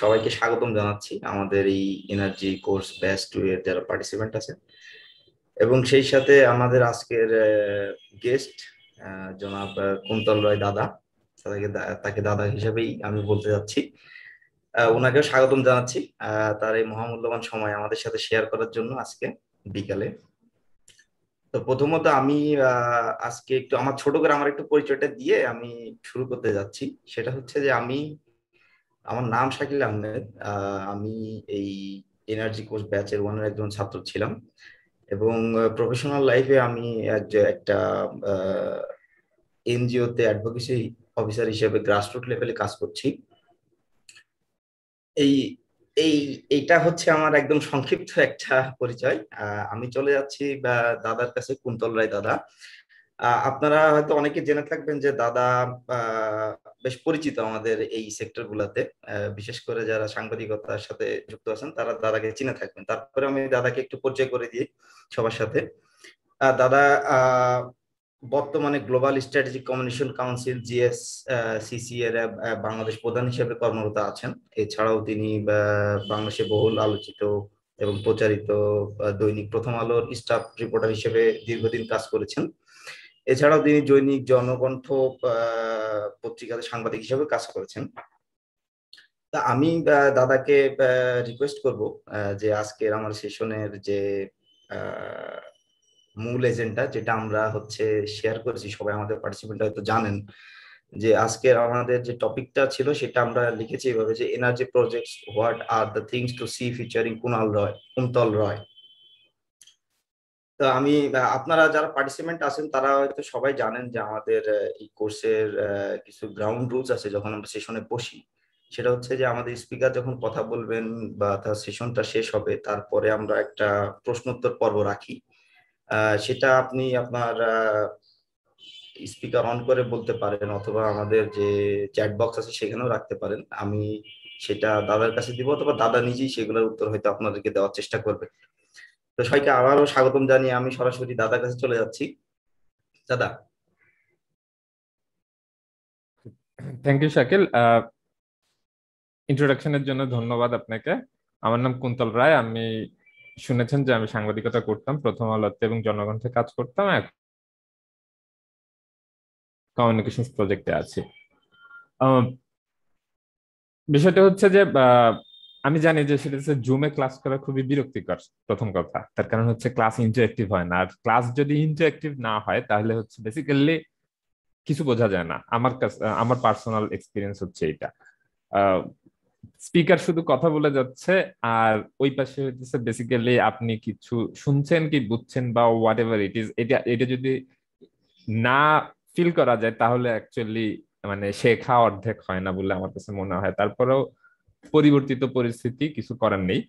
সবাইকে স্বাগতম জানাচ্ছি। আমাদের এই এনার্জি কোর্স ব্যাচ টু এর যারা পার্টিসিপেন্ট আছে এবং সেই সাথে আমাদের আজকের গেস্ট জনাব কুন্তল রয় দাদা। তাকে তাকে দাদা হিসেবেই আমি বলতে যাচ্ছি। ওনাকেও স্বাগতম জানাচ্ছি তার এই মহামূল্যবান সময় আমাদের সাথে শেয়ার করার জন্য আজকে বিকালে। তো প্রথমত আমি আজকে একটু আমার ছোট করে আমার একটু পরিচয়টা দিয়ে আমি শুরু করতে যাচ্ছি। সেটা হচ্ছে যে আমি আমার নাম শাকিল আহমেদ আমি এই এনার্জি কোর্স ব্যাচের ওয়ানের একজন ছাত্র ছিলাম এবং প্রফেশনাল লাইফে আমি একটা এনজিওতে অ্যাডভোকেসি অফিসার হিসেবে গ্রাসরুট লেভেলে কাজ করছি। এই এই, এইটা হচ্ছে আমার একদম সংক্ষিপ্ত একটা পরিচয়। আমি চলে যাচ্ছি দাদার কাছে, কুন্তল রায় দাদা। আপনারা হয়তো অনেকে জেনে থাকবেন যে দাদা বেশ পরিচিত আমাদের এই সেক্টর গুলাতে। বিশেষ করে যারা সাংবাদিকতার সাথে যুক্ত আছেন, তারা দাদাকে চিনে থাকবেন। তারপরে আমি দাদাকে একটু পরিচয় করে দিই সবার সাথে। দাদা বর্তমানে global strategic communication council GS CC এর বাংলাদেশ প্রধান হিসেবে কর্মরত আছেন। এছাড়াও তিনি বাংলাদেশে বহুল আলোচিত এবং প্রচারিত দৈনিক প্রথম আলোর স্টাফ রিপোর্টার হিসেবে দীর্ঘদিন কাজ করেছেন। এছাড়াও তিনি দৈনিক জনকণ্ঠ পত্রিকাতে সাংবাদিক হিসেবে কাজ করেছেন। তা আমি দাদাকে রিকোয়েস্ট করব যে আজকের আমার সেশনের যে মূল এজেন্ডা যেটা আমরা হচ্ছে শেয়ার করেছি, সবাই আমাদের পার্টিসিপেন্ট হয়তো জানেন, যে আজকের আমাদের যে টপিকটা ছিল, সেটা আমরা লিখেছি এভাবে যে energy projects what are the things to see featuring Kunal Roy Kuntal Roy তো আমি, আপনারা যারা পার্টিসিপেন্ট আছেন, তারা হয়তো সবাই জানেন যে আমাদের এই কোর্সের কিছু গ্রাউন্ড রুলস আছে যখন আমরা সেশনে বসি। সেটা হচ্ছে যে আমাদের স্পিকার যখন কথা বলবেন বা তার সেশনটা শেষ হবে, তারপরে আমরা একটা প্রশ্নোত্তর পর্ব রাখি। সেটা আপনি আপনার স্পিকার অন করে বলতে পারেন অথবা আমাদের যে চ্যাট বক্স আছে সেখানেও রাখতে পারেন। আমি সেটা দাদার কাছে দিব অথবা দাদা নিজেই সেগুলোর উত্তর হয়তো আপনাদেরকে দেওয়ার চেষ্টা করবে। তো সবাইকে আবারও স্বাগতম জানিয়ে আমি সরাসরি দাদার কাছে চলে যাচ্ছি। দাদা। থ্যাংক ইউ শাকিল ইন্ট্রোডাকশনের জন্য ধন্যবাদ আপনাকে। আমার নাম কুন্তল রায়। আমি শুনেছেন যে আমি সাংবাদিকতা করতাম, প্রথম আলোতে এবং জনগণে কাজ করতাম। কমিউনিকেশন প্রজেক্টে আছি। বিষয়টা হচ্ছে যে আমি জানি যে সেটা হচ্ছে জুমে ক্লাস করা খুবই বিরক্তিকর প্রথম কথা। তার কারণ হচ্ছে ক্লাস ইন্টারেক্টিভ হয় না। আর ক্লাস যদি ইন্টারেক্টিভ না হয়, তাহলে হচ্ছে বেসিক্যালি কিছু বোঝা যায় না। আমার কাছে, আমার পার্সোনাল এক্সপিরিয়েন্স হচ্ছে এটা স্পিকার শুধু কথা বলে যাচ্ছে, আর ওই পাশে হচ্ছে বেসিক্যালি আপনি কিছু শুনছেন কি বুঝছেন বা হোয়াট এভার ইট ইজ এটা এটা যদি না ফিল করা যায়, তাহলে অ্যাকচুয়ালি মানে শেখা অর্ধেক হয় না বলে আমার কাছে মনে হয়। তারপরেও পরিবর্তিত পরিস্থিতি কিছু করার নেই।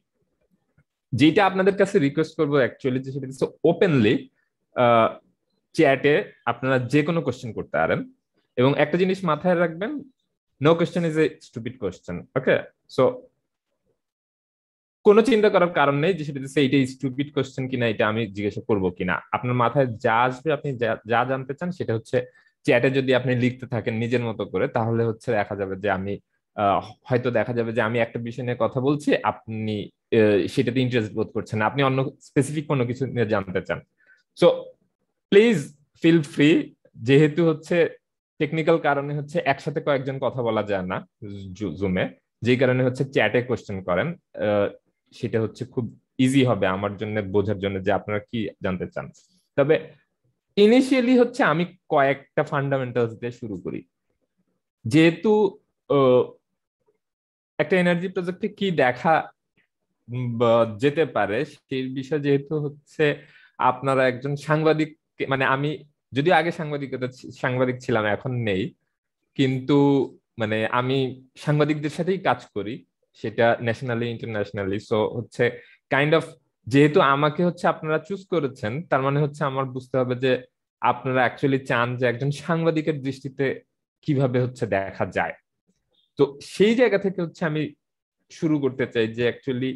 যেটা আপনাদের কাছে রিকোয়েস্ট করব অ্যাকচুয়ালি যে সেটা হচ্ছে ওপেনলি চ্যাটে আপনারা যে কোনো কোশ্চেন করতে পারেন। এবং একটা জিনিস মাথায় রাখবেন no question is a stupid question okay so কোনো চিন্তা করার কারণ নেই যে সেটা এইটা স্টুপিড কোয়েশ্চেন কিনা, এটা আমি জিজ্ঞাসা করব কিনা। আপনার মাথায় যা আসবে, আপনি যা জানতে চান সেটা হচ্ছে চ্যাটে যদি আপনি লিখতে থাকেন নিজের মতো করে, তাহলে হচ্ছে দেখা যাবে যে আমি হয়তো দেখা যাবে যে আমি একটা বিষয় নিয়ে কথা বলছি, আপনি সেটাতে ইন্টারেস্ট বোধ করছেন আপনি অন্য স্পেসিফিক কোনো কিছু নিয়ে জানতে চান। সো প্লিজ ফিল ফ্রি যেহেতু হচ্ছে টেকনিক্যাল কারণে হচ্ছে একসাথে কয়েকজন কথা বলা যায় না জুমে যে কারণে হচ্ছে চ্যাটে কোশ্চেন করেন সেটা হচ্ছে খুব ইজি হবে আমার জন্য, বোঝার জন্য যে আপনারা কি জানতে চান। তবে ইনিশিয়ালি হচ্ছে আমি কয়েকটা ফান্ডামেন্টালস দিয়ে শুরু করি। যেহেতু একটা এনার্জি প্রজেক্টে কি দেখা যেতে পারে, সেই বিষয় যেহেতু হচ্ছে আপনারা একজন সাংবাদিক মানে আমি যদি আগে সাংবাদিকতা সাংবাদিক ছিলাম, এখন নেই। কিন্তু মানে আমি সাংবাদিকদের সাথেই কাজ করি, সেটা ন্যাশনালি ইন্টারন্যাশনালি সো হচ্ছে কাইন্ড অফ যেহেতু আমাকে হচ্ছে আপনারা চুজ করেছেন, তার মানে হচ্ছে আমার বুঝতে হবে যে আপনারা অ্যাকচুয়ালি চান যে একজন সাংবাদিকের দৃষ্টিতে কীভাবে হচ্ছে দেখা যায়। তো সেই জায়গা থেকে হচ্ছে আমি শুরু করতে চাই যে অ্যাকচুয়ালি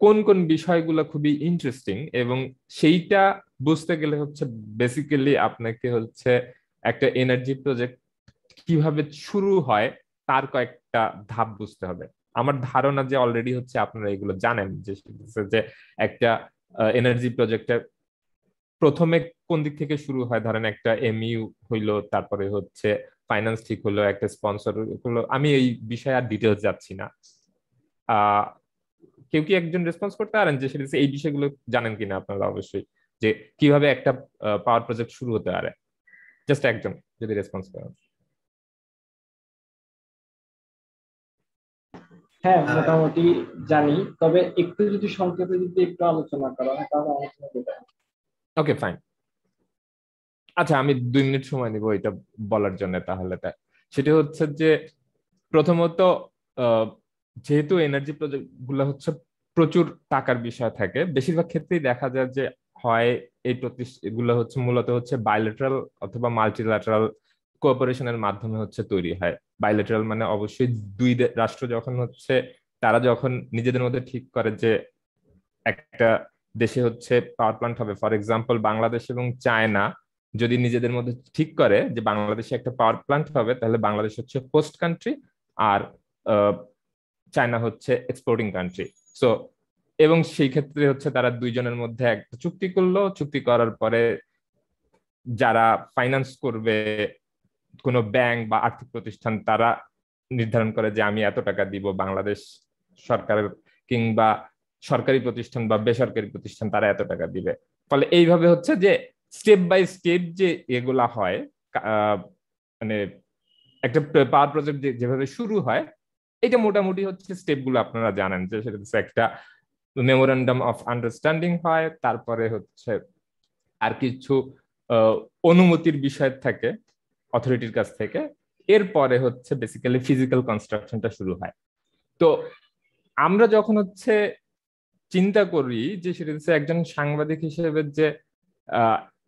কোন কোন বিষয়গুলো খুবই ইন্টারেস্টিং এবং সেইটা বুঝতে গেলে হচ্ছে বেসিক্যালি আপনাকে হচ্ছে একটা এনার্জি প্রজেক্ট কীভাবে শুরু হয় তার কয়েকটা ধাপ বুঝতে হবে। আমার ধারণা যে অলরেডি হচ্ছে আপনারা এগুলো জানেন যে যে একটা এনার্জি প্রজেক্টের প্রথমে কোন দিক থেকে শুরু হয়? ধরেন একটা এমইউ হইল, তারপরে হচ্ছে ফাইন্যান্স ঠিক হলো একটা স্পন্সর হলো আমি এই বিষয়ে আর ডিটেলস যাচ্ছি না। কেউ কি একজন রেসপন্স করতে পারেন যে সেটা এই বিষয়গুলো জানেন কিনা আপনারা অবশ্যই যে কীভাবে একটা পাওয়ার প্রজেক্ট শুরু হতে পারে? জাস্ট একজন যদি রেসপন্স করেন। হ্যাঁ মোটামুটি জানি তবে একটু যদি সংক্ষেপে যদি একটু আলোচনা করা হয় তাহলে আলোচনা করতে ওকে ফাইন আচ্ছা আমি দুই মিনিট সময় নিব এটা বলার জন্য তাহলে। সেটা হচ্ছে যে প্রথমত যেহেতু এনার্জি প্রজেক্টগুলো হচ্ছে প্রচুর টাকার বিষয় থাকে, বেশিরভাগ ক্ষেত্রেই দেখা যায় যে হয় এই প্রতিষ্ঠানগুলো হচ্ছে মূলত হচ্ছে বাইলেটারাল অথবা মাল্টিল্যাটারাল কোঅপারেশনের মাধ্যমে হচ্ছে তৈরি হয়। বাইলেটারাল মানে অবশ্যই দুই রাষ্ট্র যখন হচ্ছে, তারা যখন নিজেদের মধ্যে ঠিক করে যে একটা দেশে হচ্ছে পাওয়ার প্লান্ট হবে। ফর এক্সাম্পল বাংলাদেশ এবং চায়না যদি নিজেদের মধ্যে ঠিক করে যে বাংলাদেশে একটা পাওয়ার প্লান্ট হবে, তাহলে বাংলাদেশ হচ্ছে হোস্ট কান্ট্রি আর চায়না হচ্ছে এক্সপোর্টিং কান্ট্রি সো এবং সেই ক্ষেত্রে হচ্ছে তারা দুইজনের মধ্যে একটা চুক্তি করল। চুক্তি করার পরে যারা ফাইন্যান্স করবে কোনো ব্যাংক বা আর্থিক প্রতিষ্ঠান, তারা নির্ধারণ করে যে আমি এত টাকা দিব, বাংলাদেশ সরকারের কিংবা সরকারি প্রতিষ্ঠান বা বেসরকারি প্রতিষ্ঠান তারা এত টাকা দিবে। ফলে এইভাবে হচ্ছে যে স্টেপ বাই স্টেপ যে এগুলা হয় মানে একটা পাওয়ার প্রজেক্ট যেভাবে শুরু হয়, এটা মোটামুটি হচ্ছে স্টেপগুলো আপনারা জানেন যে সেটা হচ্ছে একটা মেমোরেন্ডাম অফ আন্ডারস্ট্যান্ডিং হয়, তারপরে হচ্ছে আর কিছু অনুমতির বিষয় থাকে অথরিটির কাছ থেকে, এরপরে হচ্ছে বেসিক্যালি ফিজিক্যাল কনস্ট্রাকশনটা শুরু হয়। তো আমরা যখন হচ্ছে চিন্তা করি যে সেটা হচ্ছে একজন সাংবাদিক হিসেবে যে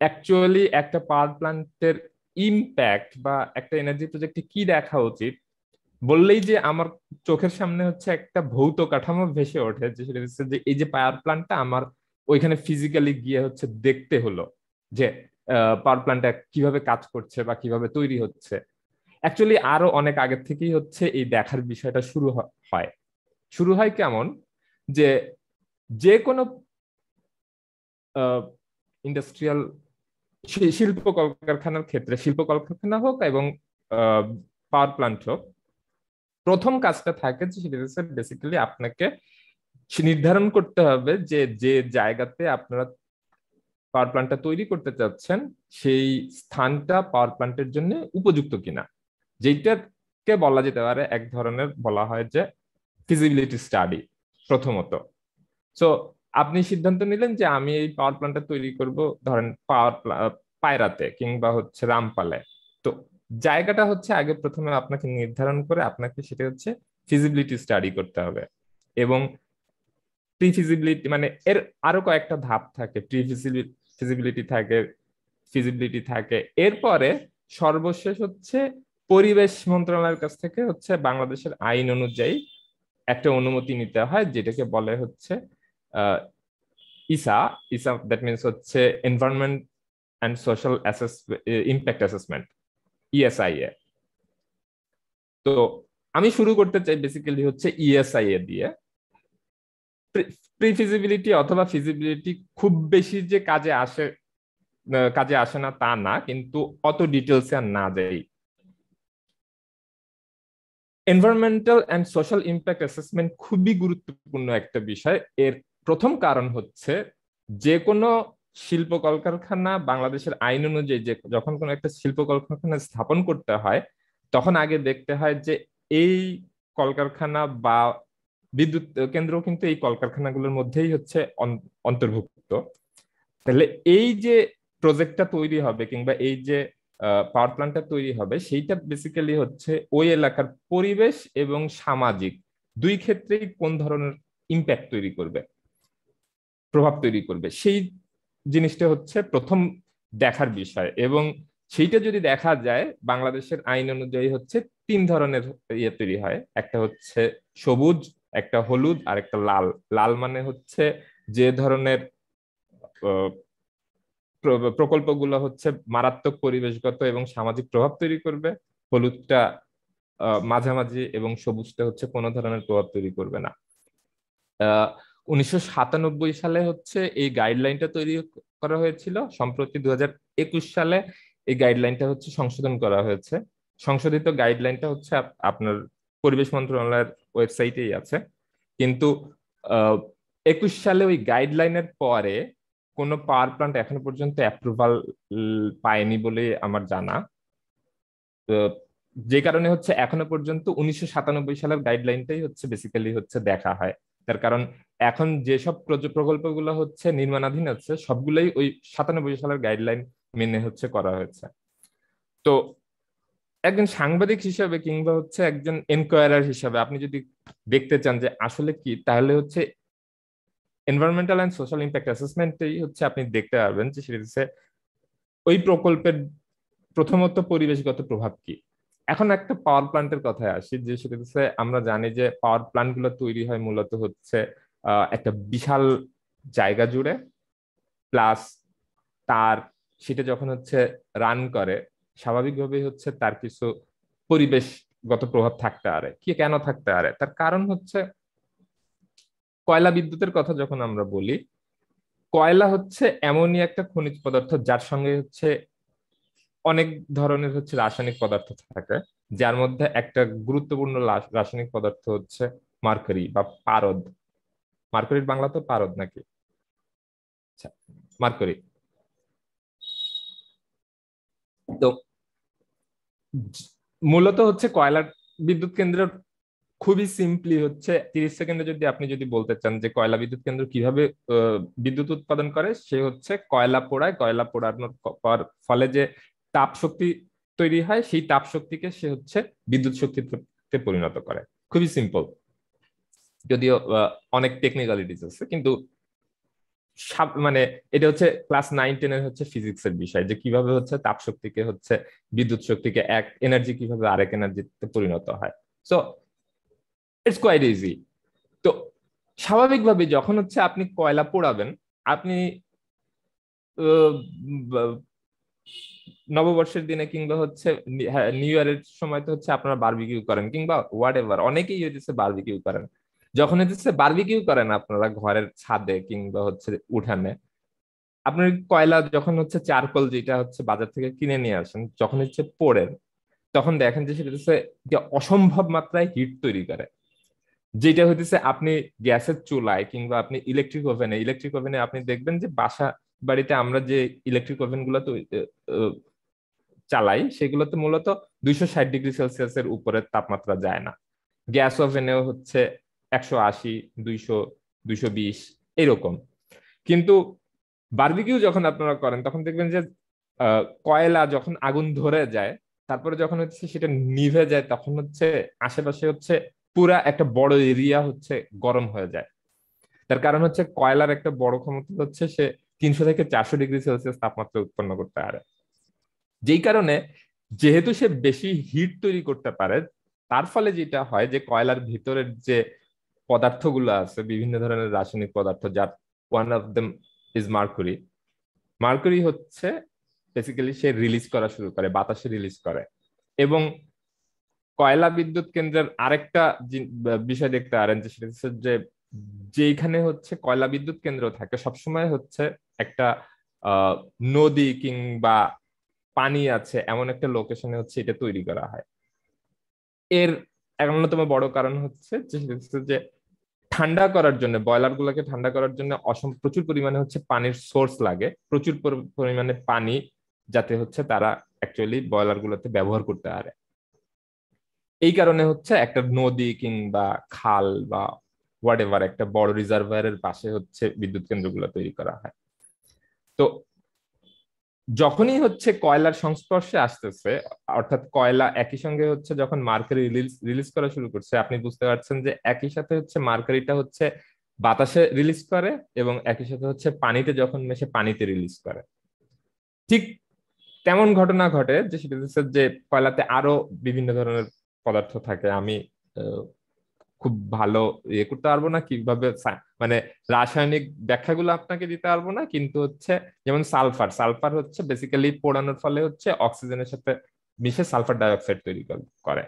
অ্যাকচুয়ালি একটা পাওয়ার প্লান্টের ইম্প্যাক্ট বা একটা এনার্জি প্রজেক্টে কি দেখা উচিত? বললেই যে আমার চোখের সামনে হচ্ছে একটা ভৌত কাঠামো ভেসে ওঠে, যে সেটা হচ্ছে যে এই যে পাওয়ার প্লান্টটা আমার ওইখানে ফিজিক্যালি গিয়ে হচ্ছে দেখতে হলো যে পাওয়ার প্ল্যান্টটা কীভাবে কাজ করছে বা কীভাবে তৈরি হচ্ছে। অ্যাকচুয়ালি আরও অনেক আগে থেকেই হচ্ছে এই দেখার বিষয়টা শুরু হয়। শুরু হয় কেমন? যে যে কোনো ইন্ডাস্ট্রিয়াল শিল্প কলকারখানার ক্ষেত্রে শিল্প কলকারখানা হোক এবং পাওয়ার প্লান্ট হোক, প্রথম কাজটা থাকে যে সেটা হচ্ছে বেসিক্যালি আপনাকে নির্ধারণ করতে হবে যে যে জায়গাতে আপনারা পাওয়ার প্লান্টটা তৈরি করতে চাচ্ছেন, সেই স্থানটা পাওয়ার প্লান্টের জন্য উপযুক্ত কিনা। যেটাকে বলা যেতে পারে, এক ধরনের বলা হয় যে ফিজিবিলিটি স্টাডি প্রথমত। সো আপনি সিদ্ধান্ত নিলেন যে আমি এই পাওয়ার প্ল্যান্টটা তৈরি করব, ধরেন পাওয়ার পায়রাতে কিংবা হচ্ছে রামপালে। তো জায়গাটা হচ্ছে আগে প্রথমে আপনাকে নির্ধারণ করে আপনাকে সেটা হচ্ছে ফিজিবিলিটি স্টাডি করতে হবে। এবং প্রি ফিজিবিলিটি মানে এর আরও কয়েকটা ধাপ থাকে। প্রি ফিজিবিলিটি থাকে ফিজিবিলিটি থাকে। এরপরে সর্বশেষ হচ্ছে পরিবেশ মন্ত্রণালয়ের কাছ থেকে হচ্ছে বাংলাদেশের আইন অনুযায়ী একটা অনুমতি নিতে হয়, যেটাকে বলে হচ্ছে ইসা ইসা দ্যাট মিনস হচ্ছে environment and social impact assessment ESIA তো আমি শুরু করতে চাই বেসিক্যালি হচ্ছে ইএসআইএ দিয়ে। প্রি ফিজিবিলিটি অথবা ফিজিবিলিটি খুব বেশি যে কাজে আসে কাজে আসে না তা না, কিন্তু অত ডিটেলসে আর না যাই environmental and social impact assessment খুবই গুরুত্বপূর্ণ একটা বিষয়। এর প্রথম কারণ হচ্ছে যে কোনো শিল্প কলকারখানা বাংলাদেশের আইন অনুযায়ী যে যখন কোনো একটা শিল্প কলকারখানা স্থাপন করতে হয়, তখন আগে দেখতে হয় যে এই কলকারখানা বা বিদ্যুৎ কেন্দ্র কিন্তু এই কলকারখানাগুলোর মধ্যেই হচ্ছে অন্তর্ভুক্ত। তাহলে এই যে প্রজেক্টটা তৈরি হবে কিংবা এই যে পাওয়ার প্ল্যান্টটা তৈরি হবে, সেইটা বেসিক্যালি হচ্ছে ওই এলাকার পরিবেশ এবং সামাজিক দুই ক্ষেত্রেই কোন ধরনের ইম্প্যাক্ট তৈরি করবে। প্রভাব তৈরি করবে। সেই জিনিসটা হচ্ছে প্রথম দেখার বিষয় এবং সেইটা যদি দেখা যায়, বাংলাদেশের আইন অনুযায়ী হচ্ছে তিন ধরনের ইয়ে তৈরি হয়। একটা হচ্ছে সবুজ, একটা হলুদ, আর একটা লাল। লাল মানে হচ্ছে যে ধরনের প্রকল্পগুলো হচ্ছে মারাত্মক পরিবেশগত এবং সামাজিক প্রভাব তৈরি করবে। হলুদটা মাঝামাঝি এবং সবুজটা হচ্ছে কোনো ধরনের প্রভাব তৈরি করবে না। উনিশশো সাতানব্বই সালে হচ্ছে এই গাইডলাইনটা তৈরি করা হয়েছিল। সম্প্রতি দুহাজার একুশ সালে এই গাইডলাইনটা হচ্ছে সংশোধন করা হয়েছে। সংশোধিত গাইডলাইনটা হচ্ছে আপনার পরিবেশ মন্ত্রণালয়ের ওয়েবসাইটেই আছে। কিন্তু একুশ সালে ওই গাইডলাইনের পরে কোনো পাওয়ার প্লান্ট এখনও পর্যন্ত অ্যাপ্রুভাল পায়নি বলে আমার জানা। যে কারণে হচ্ছে এখনও পর্যন্ত উনিশশো সাতানব্বই সালের গাইডলাইনটাই হচ্ছে বেসিক্যালি হচ্ছে দেখা হয়। তার কারণ এখন যেসব প্রকল্পগুলো হচ্ছে নির্মাণাধীন হচ্ছে সবগুলোই ওই সাতানব্বই সালের গাইডলাইন মেনে হচ্ছে করা হয়েছে। তো একজন সাংবাদিক হিসাবে কিংবা হচ্ছে একজন এনকোয়ারার হিসাবে আপনি যদি দেখতে চান যে আসলে কি, তাহলে হচ্ছে এনভায়রনমেন্টাল অ্যান্ড সোশ্যাল ইম্প্যাক্ট অ্যাসেসমেন্টই হচ্ছে আপনি দেখতে পারবেন যে সেটা হচ্ছে ওই প্রকল্পের প্রথমত পরিবেশগত প্রভাব কি। এখন একটা পাওয়ার প্ল্যান্টের কথায় আসি, যে সেটা হচ্ছে আমরা জানি যে পাওয়ার প্ল্যান্টগুলো তৈরি হয় মূলত হচ্ছে একটা বিশাল জায়গা জুড়ে প্লাস তার সেটা যখন হচ্ছে রান করে, স্বাভাবিকভাবেই হচ্ছে তার কিছু পরিবেশগত প্রভাব থাকতে পারে। কি কেন থাকতে পারে? তার কারণ হচ্ছে কয়লা বিদ্যুতের কথা যখন আমরা বলি, কয়লা হচ্ছে এমনই একটা খনিজ পদার্থ যার সঙ্গে হচ্ছে অনেক ধরনের হচ্ছে রাসায়নিক পদার্থ থাকে, যার মধ্যে একটা গুরুত্বপূর্ণ রাসায়নিক পদার্থ হচ্ছে মার্কারি বা পারদ। মার্কারির বাংলা তো পারদ নাকি? আচ্ছা মার্কারি। তো মূলত হচ্ছে কয়লা বিদ্যুৎ কেন্দ্র খুবই সিম্পলি হচ্ছে, তিরিশ সেকেন্ডে যদি আপনি যদি বলতে চান যে কয়লা বিদ্যুৎ কেন্দ্র কীভাবে বিদ্যুৎ উৎপাদন করে, সে হচ্ছে কয়লা পোড়ায়, কয়লা পোড়ানোর ফলে যে তাপ শক্তি তৈরি হয়, সেই তাপ শক্তিকে সে হচ্ছে বিদ্যুৎ শক্তিতে পরিণত করে। খুবই সিম্পল যদিও অনেক টেকনিক্যালিটিস আছে কিন্তু মানে এটা হচ্ছে ক্লাস নাইন টেনের হচ্ছে ফিজিক্স এর বিষয় যে কীভাবে হচ্ছে তাপ শক্তিকে হচ্ছে বিদ্যুৎ শক্তিকে এক এনার্জি কীভাবে আরেক এনার্জিতে পরিণত হয়। সো ইটস কোয়াইট ইজি তো স্বাভাবিকভাবে যখন হচ্ছে আপনি কয়লা পোড়াবেন আপনি নববর্ষের দিনে কিংবা হচ্ছে নিউ হ্যাঁ, ইয়ারের সময় তো হচ্ছে আপনারা বারবিকিউ করেন কিংবা হোয়াট এভার অনেকেই হচ্ছে বারবিকিউ করেন। যখন হচ্ছে বারবিকিউ করেন আপনারা ঘরের ছাদে কিংবা হচ্ছে উঠানে। আপনার কয়লা যখন হচ্ছে চারকোল যেটা হচ্ছে বাজার থেকে কিনে নিয়ে আসেন যখন হচ্ছে পোড়েন তখন দেখেন যে সেটা হচ্ছে যে অসম্ভব মাত্রায় হিট তৈরি করে। যেটা হইতেছে আপনি গ্যাসের চুলায় কিংবা আপনি ইলেকট্রিক ওভেনে ইলেকট্রিক ওভেনে আপনি দেখবেন যে বাসা বাড়িতে আমরা যে ইলেকট্রিক ওভেনগুলো চালাই, সেগুলোতে মূলত দুইশো ষাট ডিগ্রি সেলসিয়াসের উপরে তাপমাত্রা যায় না। গ্যাস ওভেনেও হচ্ছে একশো আশি, দুইশো দুইশো বিশ, এরকম। কিন্তু বার্বিকিউ যখন আপনারা করেন, তখন দেখবেন যে কয়লা যখন আগুন ধরে যায়, তারপরে যখন হচ্ছে সেটা নিভে যায়, তখন হচ্ছে আশেপাশে হচ্ছে পুরা একটা বড় এরিয়া হচ্ছে গরম হয়ে যায়। তার কারণ হচ্ছে কয়লার একটা বড় ক্ষমতা হচ্ছে সে তিনশো থেকে চারশো ডিগ্রি সেলসিয়াস তাপমাত্রা উৎপন্ন করতে পারে। যেই কারণে যেহেতু সে বেশি হিট তৈরি করতে পারে, তার ফলে যেটা হয় যে কয়লার ভিতরের যে পদার্থগুলো আছে, বিভিন্ন ধরনের রাসায়নিক পদার্থ, যার one of them is mercury mercury হচ্ছে বেসিক্যালি সে রিলিজ করা শুরু করে, বাতাসে রিলিজ করে। এবং কয়লা বিদ্যুৎ কেন্দ্রের আরেকটা বিষয় দেখতে পারেন যে সেটা হচ্ছে যে যেখানে হচ্ছে কয়লা বিদ্যুৎ কেন্দ্র থাকে, সবসময় হচ্ছে একটা নদী কিংবা পানি আছে, এমন একটা লোকেশনে হচ্ছে এটা তৈরি করা হয়। এর অন্যতম বড় কারণ হচ্ছে যে ঠান্ডা করার জন্য বয়লার গুলোকে ঠান্ডা করার জন্য অসম, প্রচুর পরিমাণে হচ্ছে পানির সোর্স লাগে। প্রচুর পরিমাণে পানি যাতে হচ্ছে তারা অ্যাকচুয়ালি বয়লার গুলোতে ব্যবহার করতে পারে। এই কারণে হচ্ছে একটা নদী কিংবা খাল বা হোয়াট একটা বড় রিজার্ভারের পাশে হচ্ছে বিদ্যুৎ কেন্দ্রগুলো তৈরি করা হয়। তো যখনই হচ্ছে কয়লার সংস্পর্শে আসতেছে, অর্থাৎ কয়লা একই সঙ্গে হচ্ছে যখন মার্কারি রিলিজ রিলিজ করা শুরু করছে, আপনি বুঝতে পারছেন যে একই সাথে হচ্ছে মার্কারিটা হচ্ছে বাতাসে রিলিজ করে এবং একই সাথে হচ্ছে পানিতে যখন মেশে পানিতে রিলিজ করে। ঠিক তেমন ঘটনা ঘটে যে সেটা হচ্ছে যে কয়লাতে আরও বিভিন্ন ধরনের পদার্থ থাকে। আমি খুব ভালো ইয়ে করতে পারব না, কীভাবে মানে রাসায়নিক ব্যাখ্যাগুলো আপনাকে দিতে পারব না, কিন্তু হচ্ছে যেমন সালফার সালফার হচ্ছে বেসিক্যালি পোড়ানোর ফলে হচ্ছে অক্সিজেনের সাথে মিশে সালফার ডাইঅক্সাইড তৈরি করে।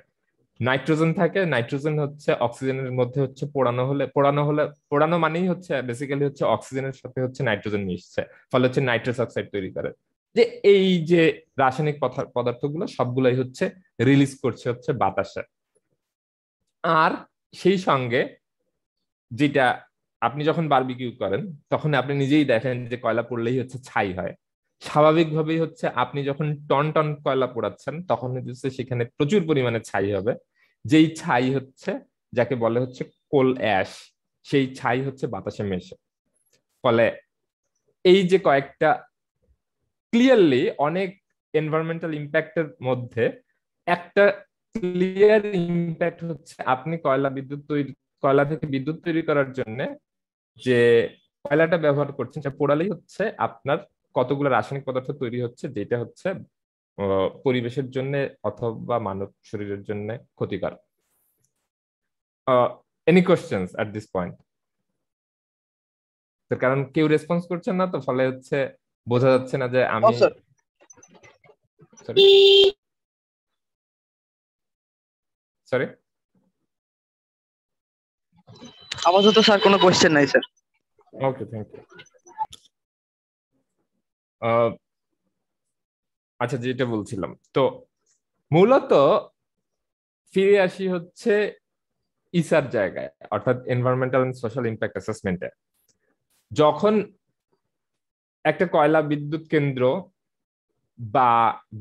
নাইট্রোজেন থাকে নাইট্রোজেন হচ্ছে অক্সিজেনের মধ্যে হচ্ছে পোড়ানো হলে পোড়ানো হলে, পোড়ানো মানেই হচ্ছে বেসিক্যালি হচ্ছে অক্সিজেনের সাথে হচ্ছে নাইট্রোজেন মিশছে, ফলে হচ্ছে নাইট্রাস অক্সাইড তৈরি করে। যে এই যে রাসায়নিক পদার্থগুলো সবগুলাই হচ্ছে রিলিজ করছে হচ্ছে বাতাসে। আর সেই সঙ্গে যেটা আপনি যখন বারবিকিউ করেন, তখন আপনি নিজেই দেখেন যে কয়লা পড়লেই হচ্ছে ছাই হয়। স্বাভাবিকভাবেই হচ্ছে আপনি যখন টন টন কয়লা পোড়াচ্ছেন, তখন হচ্ছে সেখানে প্রচুর পরিমাণে ছাই হবে। যেই ছাই হচ্ছে, যাকে বলে হচ্ছে কোল অ্যাশ, সেই ছাই হচ্ছে বাতাসে মেশে। ফলে এই যে কয়েকটা ক্লিয়ারলি অনেক এনভায়রনমেন্টাল ইম্প্যাক্টের মধ্যে একটা ক্লিয়ার ইম্প্যাক্ট হচ্ছে আপনি কয়লা বিদ্যুৎ তৈরি কয়লা থেকে বিদ্যুৎ তৈরি করার জন্য যে কয়লাটা ব্যবহার করছেন সেটা পোড়ালেই হচ্ছে আপনার কতগুলো রাসায়নিক পদার্থ তৈরি হচ্ছে যেটা হচ্ছে পরিবেশের জন্য অথবা মানব শরীরের জন্য ক্ষতিকর। Any questions at this point কারণ কেউ রেসপন্স করছেন না তো ফলে হচ্ছে বোঝা যাচ্ছে না যে আমি সরি আপাতত স্যার কোনো কোশ্চেন নাই স্যার। ওকে থ্যাংক ইউ আচ্ছা যেটা বলছিলাম। তো মূলত ফিরে আসি হচ্ছে ইসার জায়গায় অর্থাৎ এনভায়রনমেন্টাল এন্ড সোশ্যাল ইম্প্যাক্ট অ্যাসেসমেন্টে যখন একটা কয়লা বিদ্যুৎ কেন্দ্র বা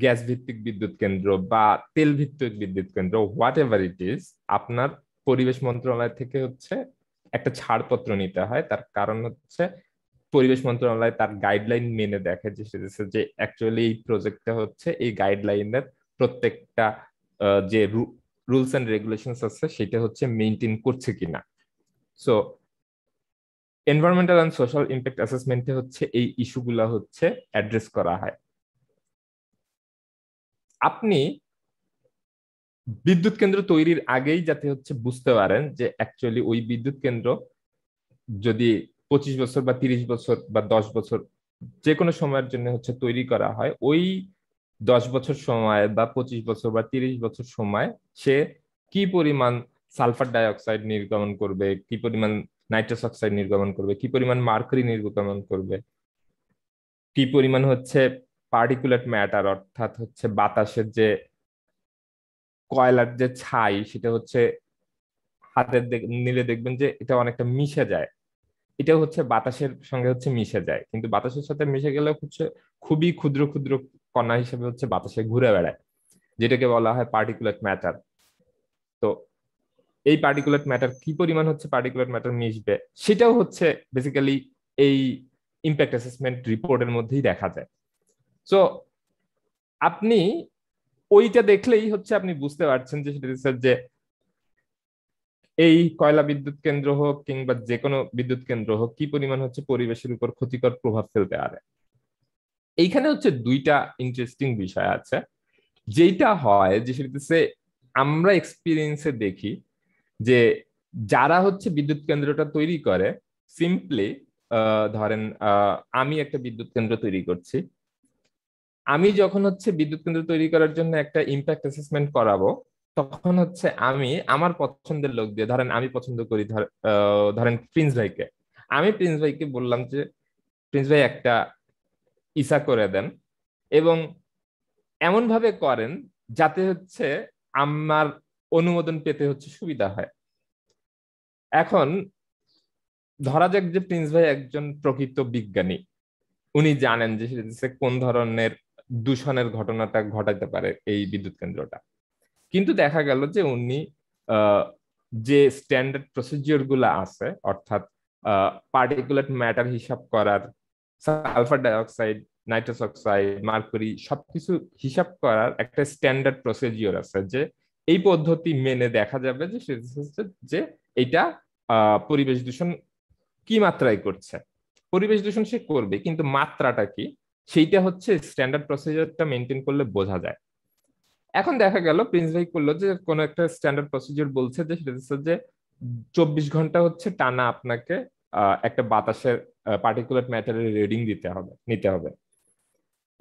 গ্যাস ভিত্তিক বিদ্যুৎ কেন্দ্র বা তেল ভিত্তিক বিদ্যুৎ কেন্দ্র হোয়াট এভার ইট ইজ আপনার পরিবেশ মন্ত্রণালয় থেকে হচ্ছে একটা ছাড়পত্র নিতে হয়। তার কারণ হচ্ছে পরিবেশ মন্ত্রণালয় তার গাইডলাইন মেনে দেখে যে যে অ্যাকচুয়ালি এই প্রজেক্টটা হচ্ছে, এই গাইডলাইনের প্রত্যেকটা যে রুলস অ্যান্ড রেগুলেশন আছে, সেটা হচ্ছে মেনটেন করছে কিনা। So environmental and social impact অ্যাসেসমেন্টে হচ্ছে এই ইস্যুগুলো হচ্ছে অ্যাড্রেস করা হয়। আপনি বিদ্যুৎ কেন্দ্র তৈরির আগেই যাতে হচ্ছে বুঝতে পারেন যে অ্যাকচুয়ালি ওই বিদ্যুৎ কেন্দ্র যদি পঁচিশ বছর বা তিরিশ বছর বা দশ বছর যে কোনো সময়ের জন্য হচ্ছে তৈরি করা হয়, ওই দশ বছর সময় বা পঁচিশ বছর বা তিরিশ বছর সময় সে কি পরিমাণ সালফার ডাইঅক্সাইড নির্গমন করবে, কি পরিমাণ নাইট্রাস অক্সাইড নির্গমন করবে, কি পরিমাণ মার্কারি নির্গমন করবে, কি পরিমাণ হচ্ছে পার্টিকুলেট ম্যাটার অর্থাৎ হচ্ছে বাতাসের যে কয়লার যে ছাই, সেটা হচ্ছে হাতের নিলে দেখবেন যে এটা অনেকটা মিশে যায়। এটা হচ্ছে বাতাসের সঙ্গে হচ্ছে মিশে যায়। কিন্তু বাতাসের সাথে মিশে গেলে হচ্ছে খুবই ক্ষুদ্র ক্ষুদ্র কণা হিসেবে হচ্ছে বাতাসে ঘুরে বেড়ায়, যেটাকে বলা হয় পার্টিকুলেট ম্যাটার তো এই পার্টিকুলেট ম্যাটার কি পরিমাণ হচ্ছে পার্টিকুলেট ম্যাটার মিশবে? সেটাও হচ্ছে বেসিক্যালি এই ইম্প্যাক্ট অ্যাসেসমেন্ট রিপোর্টের মধ্যেই দেখা যায়। সো আপনি ওইটা দেখলেই হচ্ছে আপনি বুঝতে পারছেন যে সেটা যে এই কয়লা বিদ্যুৎ কেন্দ্র হোক কিংবা যে কোনো বিদ্যুৎ কেন্দ্র হোক কি পরিমাণ হচ্ছে পরিবেশের উপর ক্ষতিকর প্রভাব ফেলতে পারে। এইখানে হচ্ছে দুইটা ইন্টারেস্টিং বিষয় আছে। যেটা হয় যে সেটাতে আমরা এক্সপিরিয়েন্সে দেখি যে যারা হচ্ছে বিদ্যুৎ কেন্দ্রটা তৈরি করে সিম্পলি ধরেন আমি একটা বিদ্যুৎ কেন্দ্র তৈরি করছি। আমি যখন হচ্ছে বিদ্যুৎ কেন্দ্র তৈরি করার জন্য একটা ইম্প্যাক্ট অ্যাসেসমেন্ট করাবো, তখন হচ্ছে আমি আমার পছন্দের লোক দিয়ে, ধরেন আমি পছন্দ করি ধরেন প্রিন্স ভাইকে। আমি প্রিন্স ভাইকে বললাম যে প্রিন্স ভাই একটা ইসা করে দেন এবং এমন ভাবে করেন যাতে হচ্ছে আমার অনুমোদন পেতে হচ্ছে সুবিধা হয়। এখন ধরা যাক যে প্রিন্স ভাই একজন প্রকৃত বিজ্ঞানী। উনি জানেন যে কোন ধরনের দূষণের ঘটনাটা ঘটাইতে পারে এই বিদ্যুৎ কেন্দ্রটা। কিন্তু দেখা গেল যে উনি যে স্ট্যান্ডার্ড প্রসিজিওরগুলো আছে, অর্থাৎ পার্টিকুলেট ম্যাটার হিসাব করার sulphur dioxide nitrous oxide mercury সবকিছু হিসাব করার একটা স্ট্যান্ডার্ড প্রসিজিওর আছে যে এই পদ্ধতি মেনে দেখা যাবে যে যে এটা পরিবেশ দূষণ কি মাত্রায় করছে। পরিবেশ দূষণ সে করবে, কিন্তু মাত্রাটা কি? সেইটা হচ্ছে স্ট্যান্ডার্ড প্রসিজারটা মেনটেন করলে বোঝা যায়। এখন দেখা গেল প্রিন্স ভাই করল যে, কোন একটা স্ট্যান্ডার্ড প্রসিজার বলছে যে, সেটা হচ্ছে যে, চব্বিশ ঘণ্টা হচ্ছে টানা আপনাকে একটা বাতাসের পার্টিকুলার ম্যাটারের রিডিং দিতে হবে, নিতে হবে।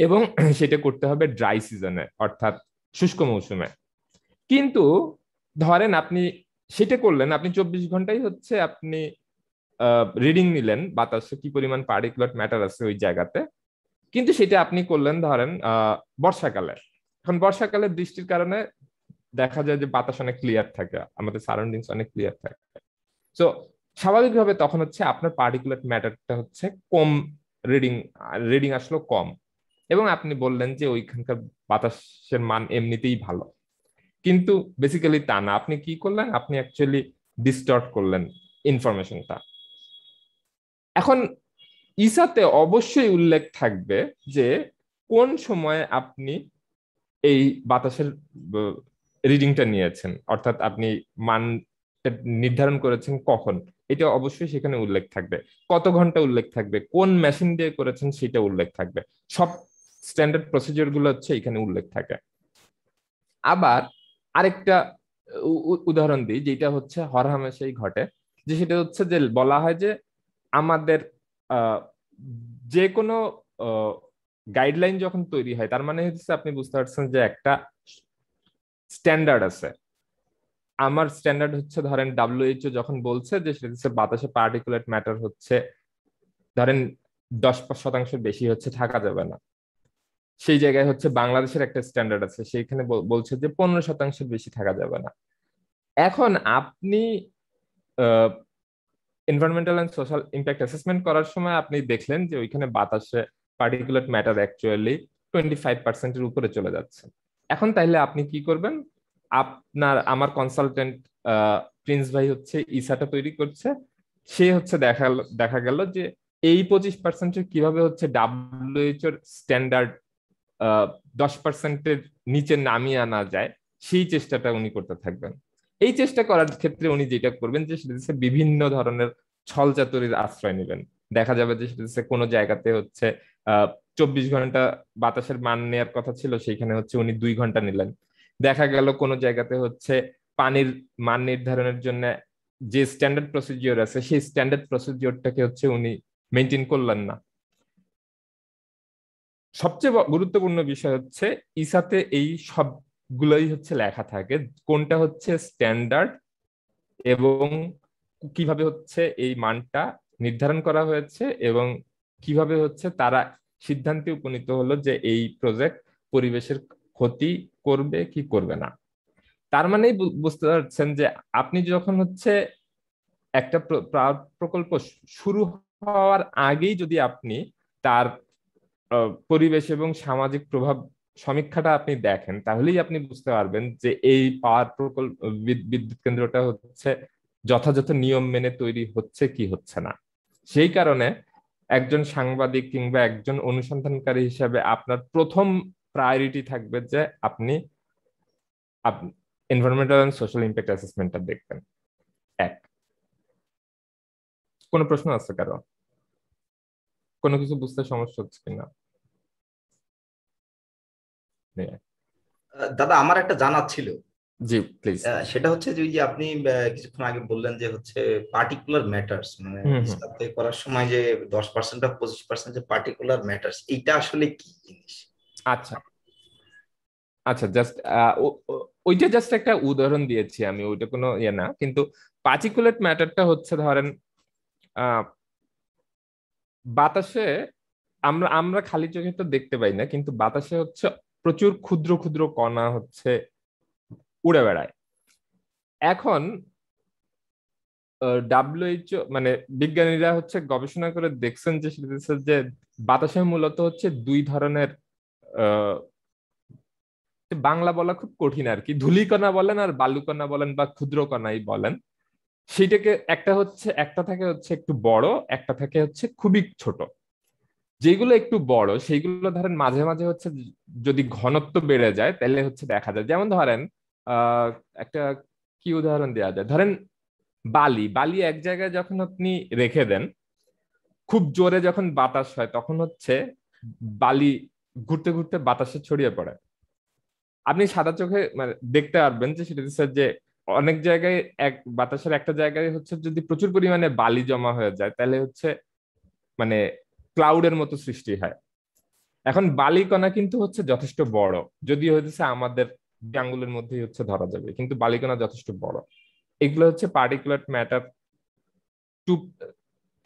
এবং সেটা করতে হবে ড্রাই সিজনে অর্থাৎ শুষ্ক মৌসুমে। কিন্তু ধরেন আপনি সেটা করলেন, আপনি চব্বিশ ঘন্টাই হচ্ছে আপনি রিডিং নিলেন, বাতাসে কি পরিমাণ পার্টিকুলার ম্যাটার আছে ওই জায়গাতে কিন্তু সেটা আপনি করলেন ধরেন বর্ষাকালে। এখন বর্ষাকালে বৃষ্টির কারণে দেখা যায় যে বাতাস অনেক ক্লিয়ার থাকে, আমাদের সারাউন্ডিংস অনেক ক্লিয়ার থাকে। তো স্বাভাবিকভাবে তখন হচ্ছে আপনার পার্টিকুলার ম্যাটারটা হচ্ছে কম রিডিং রিডিং আসলো কম। এবং আপনি বললেন যে ওইখানকার বাতাসের মান এমনিতেই ভালো। কিন্তু বেসিক্যালি তা না। আপনি কি করলেন? আপনি অ্যাকচুয়ালি ডিস্টর্ট করলেন ইনফরমেশনটা এখন ইসাতে অবশ্যই উল্লেখ থাকবে যে কোন সময়ে আপনি এই বাতাসের রিডিংটা নিয়েছেন? অর্থাৎ আপনি মান নির্ধারণ করেছেন কখন? এটা অবশ্যই সেখানে উল্লেখ থাকবে। কত ঘণ্টা উল্লেখ থাকবে? কোন মেশিন দিয়ে করেছেন সেটা উল্লেখ থাকবে। সব স্ট্যান্ডার্ড প্রসিডিওরগুলো হচ্ছে এখানে উল্লেখ থাকে। আবার আরেকটা উদাহরণ দিই, যেটা হচ্ছে হরহামেশাই ঘটে, যে সেটা হচ্ছে যে বলা হয় যে আমাদের যে কোনো গাইডলাইন যখন তৈরি হয়, তার মানে হচ্ছে আপনি বুঝতে পারছেন যে একটা স্ট্যান্ডার্ড আছে। আমার স্ট্যান্ডার্ড হচ্ছে ধরেন ডাব্লিউএইচও যখন বলছে যে সেটা হচ্ছে বাতাসে পার্টিকুলেট ম্যাটার হচ্ছে, ধরেন দশ শতাংশ বেশি হচ্ছে থাকা যাবে না। সেই জায়গায় হচ্ছে বাংলাদেশের একটা স্ট্যান্ডার্ড আছে, সেইখানে বলছে যে পনেরো শতাংশের বেশি থাকা যাবে না। এখন আপনি environmental and social impact assessment করার সময় আপনি দেখলেন যে ওইখানে বাতাসে particular matter actually twenty five পার্সেন্টের উপরে চলে যাচ্ছে। এখন তাইলে আপনি কি করবেন? আপনার, আমার কনসালটেন্ট প্রিন্স ভাই হচ্ছে ইসাটা তৈরি করছে। সে হচ্ছে দেখা দেখা গেল যে এই পঁচিশ পার্সেন্টের কীভাবে হচ্ছে ডাব্লিউএইচওর স্ট্যান্ডার্ড দশ পার্সেন্টের নিচে নামিয়ে আনা যায়, সেই চেষ্টাটা উনি করতে থাকবেন। এই চেষ্টা করার ক্ষেত্রে উনি যেটা করবেন যে সেটা হচ্ছে বিভিন্ন ধরনের ছল চাতুরির আশ্রয় নেবেন। দেখা যাবে যে সেটা হচ্ছে কোনো জায়গাতে হচ্ছে চব্বিশ ঘণ্টা বাতাসের মান নেওয়ার কথা ছিল, সেইখানে হচ্ছে উনি দুই ঘণ্টা নিলেন। দেখা গেল কোনো জায়গাতে হচ্ছে পানির মান নির্ধারণের জন্য যে স্ট্যান্ডার্ড প্রসিডিওর আছে, সেই স্ট্যান্ডার্ড প্রসিডিওরটাকে হচ্ছে উনি মেনটেন করলেন না। সবচেয়ে গুরুত্বপূর্ণ বিষয় হচ্ছে ইসাতে এই সবগুলোই হচ্ছে লেখা থাকে। কোনটা হচ্ছে স্ট্যান্ডার্ড এবং কীভাবে হচ্ছে এই মানটা নির্ধারণ করা হয়েছে এবং কীভাবে হচ্ছে তারা সিদ্ধান্তে উপনীত হলো যে এই প্রজেক্ট পরিবেশের ক্ষতি করবে কি করবে না। তার মানে বুঝতে পারছেন যে আপনি যখন হচ্ছে একটা প্রকল্প শুরু হওয়ার আগেই যদি আপনি তার পরিবেশ এবং সামাজিক প্রভাব সমীক্ষাটা আপনি দেখেন, তাহলেই আপনি বুঝতে পারবেন যে এই পাওয়ার প্রকল্প বিদ্যুৎ কেন্দ্রটা হচ্ছে যথাযথ নিয়ম মেনে তৈরি হচ্ছে কি হচ্ছে না। সেই কারণে একজন সাংবাদিক কিংবা একজন অনুসন্ধানকারী হিসাবে আপনার প্রথম প্রায়োরিটি থাকবে যে আপনি এনভায়রনমেন্টাল এন্ড সোশ্যাল ইম্প্যাক্ট অ্যাসেসমেন্টটা দেখবেন। এক। কোনো প্রশ্ন আছে কারও? কোনো কিছু বুঝতে সমস্যা হচ্ছে কিনা? দাদা আমার একটা জানার ছিল। জি প্লিজ সেটা হচ্ছে যে ওই যে আপনি কিছুক্ষণ আগে বললেন যে হচ্ছে পার্টিকুলার ম্যাটার্স মানে করার সময় যে দশ পার্সেন্ট বা পঁচিশ পার্সেন্ট যে পার্টিকুলার ম্যাটার্স এইটা আসলে কি জিনিস? আচ্ছা। আচ্ছা জাস্ট ওইটা জাস্ট একটা উদাহরণ দিয়েছি আমি ওইটা কোনো ইয়ে না। কিন্তু পার্টিকুলেট ম্যাটারটা হচ্ছে ধরেন বাতাসে আমরা আমরা খালি চোখে তো দেখতে পাই না কিন্তু বাতাসে হচ্ছে প্রচুর ক্ষুদ্র ক্ষুদ্র কণা হচ্ছে উড়ে বেড়ায়। এখন ডাব্লিউএইচও মানে বিজ্ঞানীরা হচ্ছে গবেষণা করে দেখছেন যে যে বাতাসে মূলত হচ্ছে দুই ধরনের বাংলা বলা খুব কঠিন আর কি। ধুলিকণা বলেন আর বালুকণা বলেন বা ক্ষুদ্র কণাই বলেন। সেইটাকে একটা হচ্ছে, একটা থাকে হচ্ছে একটু বড়, একটা থাকে হচ্ছে খুবই ছোট। যেগুলো একটু বড়, সেইগুলো ধরেন মাঝে মাঝে হচ্ছে যদি ঘনত্ব বেড়ে যায়, তাহলে হচ্ছে দেখা যায়। যেমন ধরেন একটা কি উদাহরণ দেওয়া যায়? ধরেন বালি বালি এক জায়গায় যখন আপনি রেখে দেন, খুব জোরে যখন বাতাস হয়, তখন হচ্ছে বালি ঘুরতে ঘুরতে বাতাসে ছড়িয়ে পড়ে। আপনি সাদা চোখে মানে দেখতে পারবেন যে সেটা হচ্ছে যে অনেক জায়গায় এক, বাতাসের একটা জায়গায় হচ্ছে যদি প্রচুর পরিমাণে বালি জমা হয়ে যায়, তাহলে হচ্ছে মানে ক্লাউডের মতো সৃষ্টি হয়। এখন বালিকণা কিন্তু হচ্ছে যথেষ্ট বড়। যদি হচ্ছে আমাদের আঙ্গুলের মধ্যেই হচ্ছে ধরা যাবে, কিন্তু বালিকণা যথেষ্ট বড়। এগুলো হচ্ছে particular matter two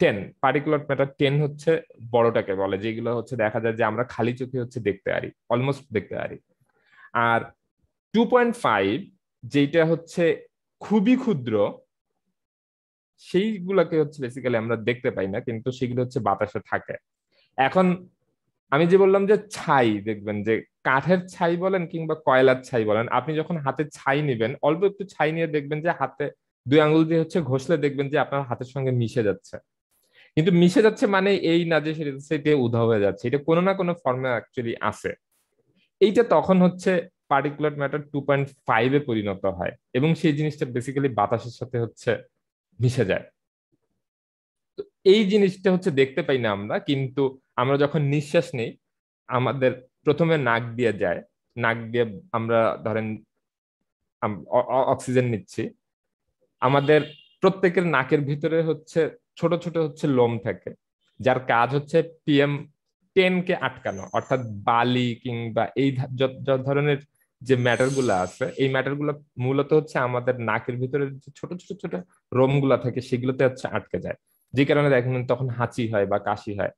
ten particular matter ten হচ্ছে বড়টাকে বলে, যেগুলো হচ্ছে দেখা যায় যে আমরা খালি চোখে হচ্ছে দেখতে পারি অলমোস্ট দেখতে পারি। আর টু পয়েন্ট ফাইভ যেটা হচ্ছে খুবই ক্ষুদ্র সেইগুলোকে হচ্ছে বেসিক্যালি আমরা দেখতে পাই না, কিন্তু সেগুলো হচ্ছে বাতাসে থাকে। এখন আমি যে বললাম যে ছাই, দেখবেন যে কাঠের ছাই বলেন কিংবা কয়লার ছাই বলেন, আপনি যখন হাতে ছাই নেবেন, অল্প একটু ছাই নিয়ে দেখবেন যে হাতে দুই আঙ্গুল দিয়ে হচ্ছে ঘষলে দেখবেন যে আপনার হাতের সঙ্গে মিশে যাচ্ছে। কিন্তু মিশে যাচ্ছে মানে এই না যে সেটা উধাও হয়ে যাচ্ছে, এটা কোনো না কোনো ফর্মে অ্যাকচুয়ালি আছে। এইটা তখন হচ্ছে পার্টিকুলার ম্যাটার টু পয়েন্ট ফাইভে পরিণত হয় এবং সেই জিনিসটা বেসিক্যালি বাতাসের সাথে হচ্ছে মিশে যায়। তো এই জিনিসটা হচ্ছে দেখতে পাই না আমরা, কিন্তু আমরা যখন নিঃশ্বাস নেই, আমাদের প্রথমে নাক দিয়ে যায়। নাক দিয়ে আমরা ধরেন অক্সিজেন নিচ্ছি। আমাদের প্রত্যেকের নাকের ভিতরে হচ্ছে, ছোট ছোট হচ্ছে লোম থাকে, যার কাজ হচ্ছে পিএম টেন কে আটকানো, অর্থাৎ বালি কিংবা এই ধরনের যে ম্যাটারগুলো আছে, এই ম্যাটারগুলো মূলত হচ্ছে আমাদের নাকের ভিতরে যে ছোট ছোট ছোট রোমগুলা থাকে, সেগুলোতে হচ্ছে আটকে যায়। যে কারণে দেখেন তখন হাঁচি হয় বা কাশি হয়।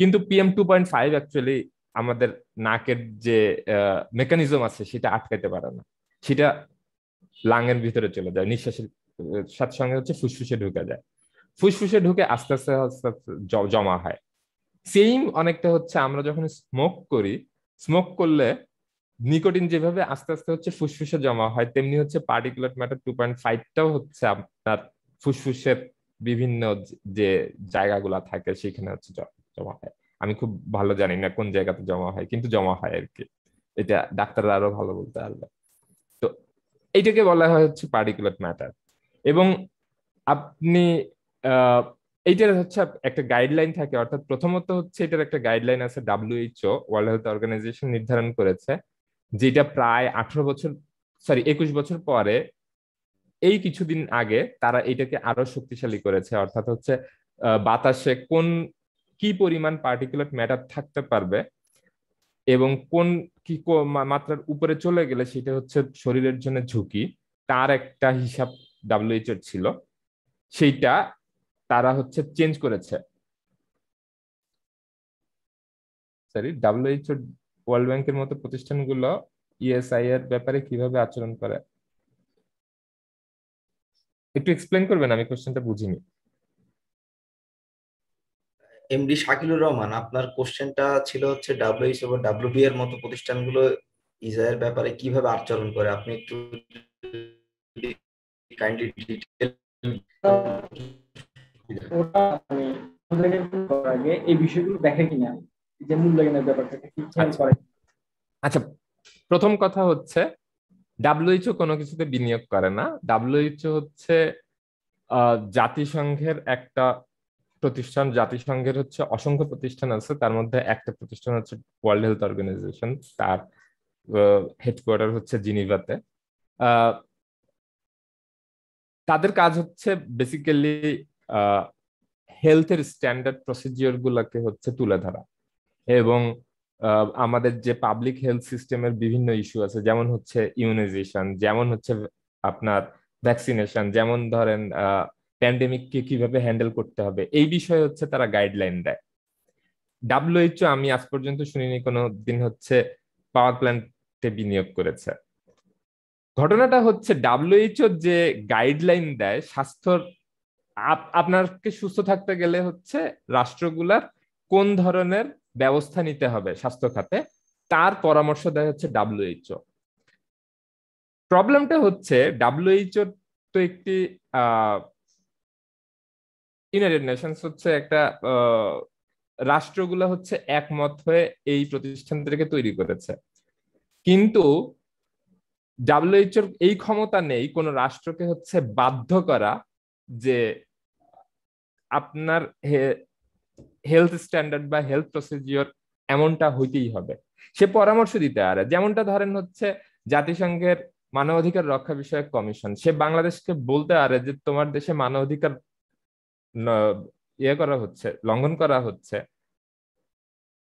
কিন্তু PM two point five actually আমাদের নাকের যে মেকানিজম আছে, সেটা আটকাইতে পারে না। সেটা লাঙের ভিতরে চলে যায়, নিঃশ্বাসের সাথে সঙ্গে হচ্ছে ফুসফুসে ঢুকে যায়। ফুসফুসে ঢুকে আস্তে আস্তে আস্তে আস্তে জমা হয়। সেম অনেকটা হচ্ছে আমরা যখন স্মোক করি স্মোক করলে নিকোটিন যেভাবে আস্তে আস্তে হচ্ছে ফুসফুসে জমা হয়, তেমনি হচ্ছে পার্টিকুলার ম্যাটার টু পয়েন্ট ফাইভটাও হচ্ছে আপনার ফুসফুসের বিভিন্ন যে জায়গাগুলা থাকে সেখানে হচ্ছে জমা হয়। আমি খুব ভালো জানি না কোন জায়গাতে জমা হয়, কিন্তু জমা হয় আর কি। এটা ডাক্তাররা আরও ভালো বলতে পারবে। তো এইটাকে বলা হয় হচ্ছে পার্টিকুলার ম্যাটার এবং আপনি এইটার হচ্ছে একটা গাইডলাইন থাকে, অর্থাৎ প্রথমত হচ্ছে এটার একটা গাইডলাইন আছে ডাব্লিউএইচও ওয়ার্ল্ড হেলথ অর্গানাইজেশন নির্ধারণ করেছে। যেটা প্রায় আঠারো বছর সরি একুশ বছর পরে এই কিছুদিন আগে তারা এটাকে আরও শক্তিশালী করেছে। অর্থাৎ হচ্ছে বাতাসে কোন, কি পরিমাণ পার্টিকুলার ম্যাটার থাকতে পারবে এবং কোন কি মাত্রার উপরে চলে গেলে সেটা হচ্ছে শরীরের জন্য ঝুঁকি। তার একটা হিসাব ডাব্লিউএইচওর ছিল। সেইটা তারা হচ্ছে চেঞ্জ করেছে। সরি ডাব্লিউএইচও ওয়ার্ল্ড ব্যাংকের মতো প্রতিষ্ঠানগুলো ইএসআই এর ব্যাপারে কীভাবে আচরণ করে? একটু এক্সপ্লেন করবেন আমি কোশ্চেনটা বুঝিনি। এমডি শাকিলুর রহমান আপনার কোশ্চেনটা ছিল হচ্ছে ডাব্লিউএইচও বা ডাব্লিউবি এর মতো প্রতিষ্ঠানগুলো ইসরায়েলের ব্যাপারে কীভাবে আচরণ করে? আপনি একটু কাইন্ডলি ডিটেল ওটা মানে করার আগে এই বিষয়গুলো দেখে কিনা। যে মূল্যায়নের ব্যাপারটা কি আচ্ছা প্রথম কথা হচ্ছে ডাব্লিউএইচও কোনো কিছুতে বিনিয়োগ করে না। ডাব্লিউএইচও হচ্ছে জাতিসংঘের একটা প্রতিষ্ঠান। জাতিসংঘের হচ্ছে অসংখ্য প্রতিষ্ঠান আছে। তার মধ্যে একটা প্রতিষ্ঠান হচ্ছে ওয়ার্ল্ড হেলথ অর্গানাইজেশন তার হেডকোয়ার্টার হচ্ছে জিনিভাতে। তাদের কাজ হচ্ছে বেসিক্যালি হেলথের স্ট্যান্ডার্ড প্রসিজিওর গুলাকে হচ্ছে তুলে ধরা। এবং আমাদের যে পাবলিক হেলথ সিস্টেমের বিভিন্ন ইস্যু আছে, যেমন হচ্ছে ইমিউনাইজেশন যেমন হচ্ছে আপনার ভ্যাকসিনেশন যেমন ধরেন প্যান্ডেমিককে কীভাবে হ্যান্ডেল করতে হবে, এই বিষয়ে হচ্ছে তারা গাইডলাইন দেয়। ডাব্লিউএইচও আমি আজ পর্যন্ত শুনিনি কোনো দিন হচ্ছে পাওয়ার প্ল্যান্টে বিনিয়োগ করেছে। ঘটনাটা হচ্ছে ডাব্লিউএইচও যে গাইডলাইন দেয়, স্বাস্থ্যর আপনাকে সুস্থ থাকতে গেলে হচ্ছে রাষ্ট্রগুলার কোন ধরনের ব্যবস্থা নিতে হবে স্বাস্থ্য খাতে। তার পরামর্শ দেয় হচ্ছে ডাব্লিউএইচও প্রবলেমটা হচ্ছে ডাব্লিউএইচও তো একটি ইউনাইটেড নেশনস হচ্ছে একটা রাষ্ট্রগুলো হচ্ছে একমত হয়ে এই প্রতিষ্ঠানদেরকে তৈরি করেছে। কিন্তু ডাব্লিউএইচওর এই ক্ষমতা নেই কোন রাষ্ট্রকে হচ্ছে বাধ্য করা যে আপনার হেলথ স্ট্যান্ডার্ড বা হেলথ প্রসিজিওর এমনটা হইতেই হবে। সে পরামর্শ দিতে পারে যেমনটা ধরেন হচ্ছে জাতিসংঘের মানবাধিকার রক্ষা বিষয়ক কমিশন, সে বাংলাদেশকে বলতে পারে যে তোমার দেশে মানবাধিকার ইয়ে করা হচ্ছে, লঙ্ঘন করা হচ্ছে,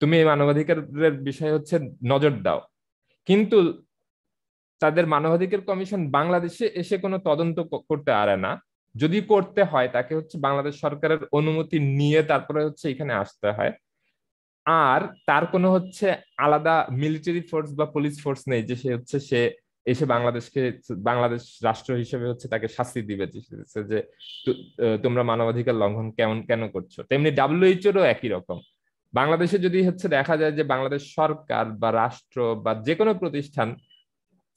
তুমি এই মানবাধিকারের বিষয়ে হচ্ছে নজর দাও। কিন্তু তাদের মানবাধিকার কমিশন বাংলাদেশে এসে কোনো তদন্ত করতে পারে না। যদি করতে হয়, তাকে হচ্ছে বাংলাদেশ সরকারের অনুমতি নিয়ে তারপরে হচ্ছে এখানে আসতে হয়। আর তার কোনো হচ্ছে আলাদা মিলিটারি ফোর্স বা পুলিশ ফোর্স নেই যে সে হচ্ছে সে এসে বাংলাদেশকে, বাংলাদেশ রাষ্ট্র হিসেবে হচ্ছে তাকে শাস্তি দিবে যে তোমরা মানবাধিকার লঙ্ঘন কেমন, কেন করছ? তেমনি ডাব্লিউএইচওরও একই রকম। বাংলাদেশে যদি হচ্ছে দেখা যায় যে বাংলাদেশ সরকার বা রাষ্ট্র বা যে কোনো প্রতিষ্ঠান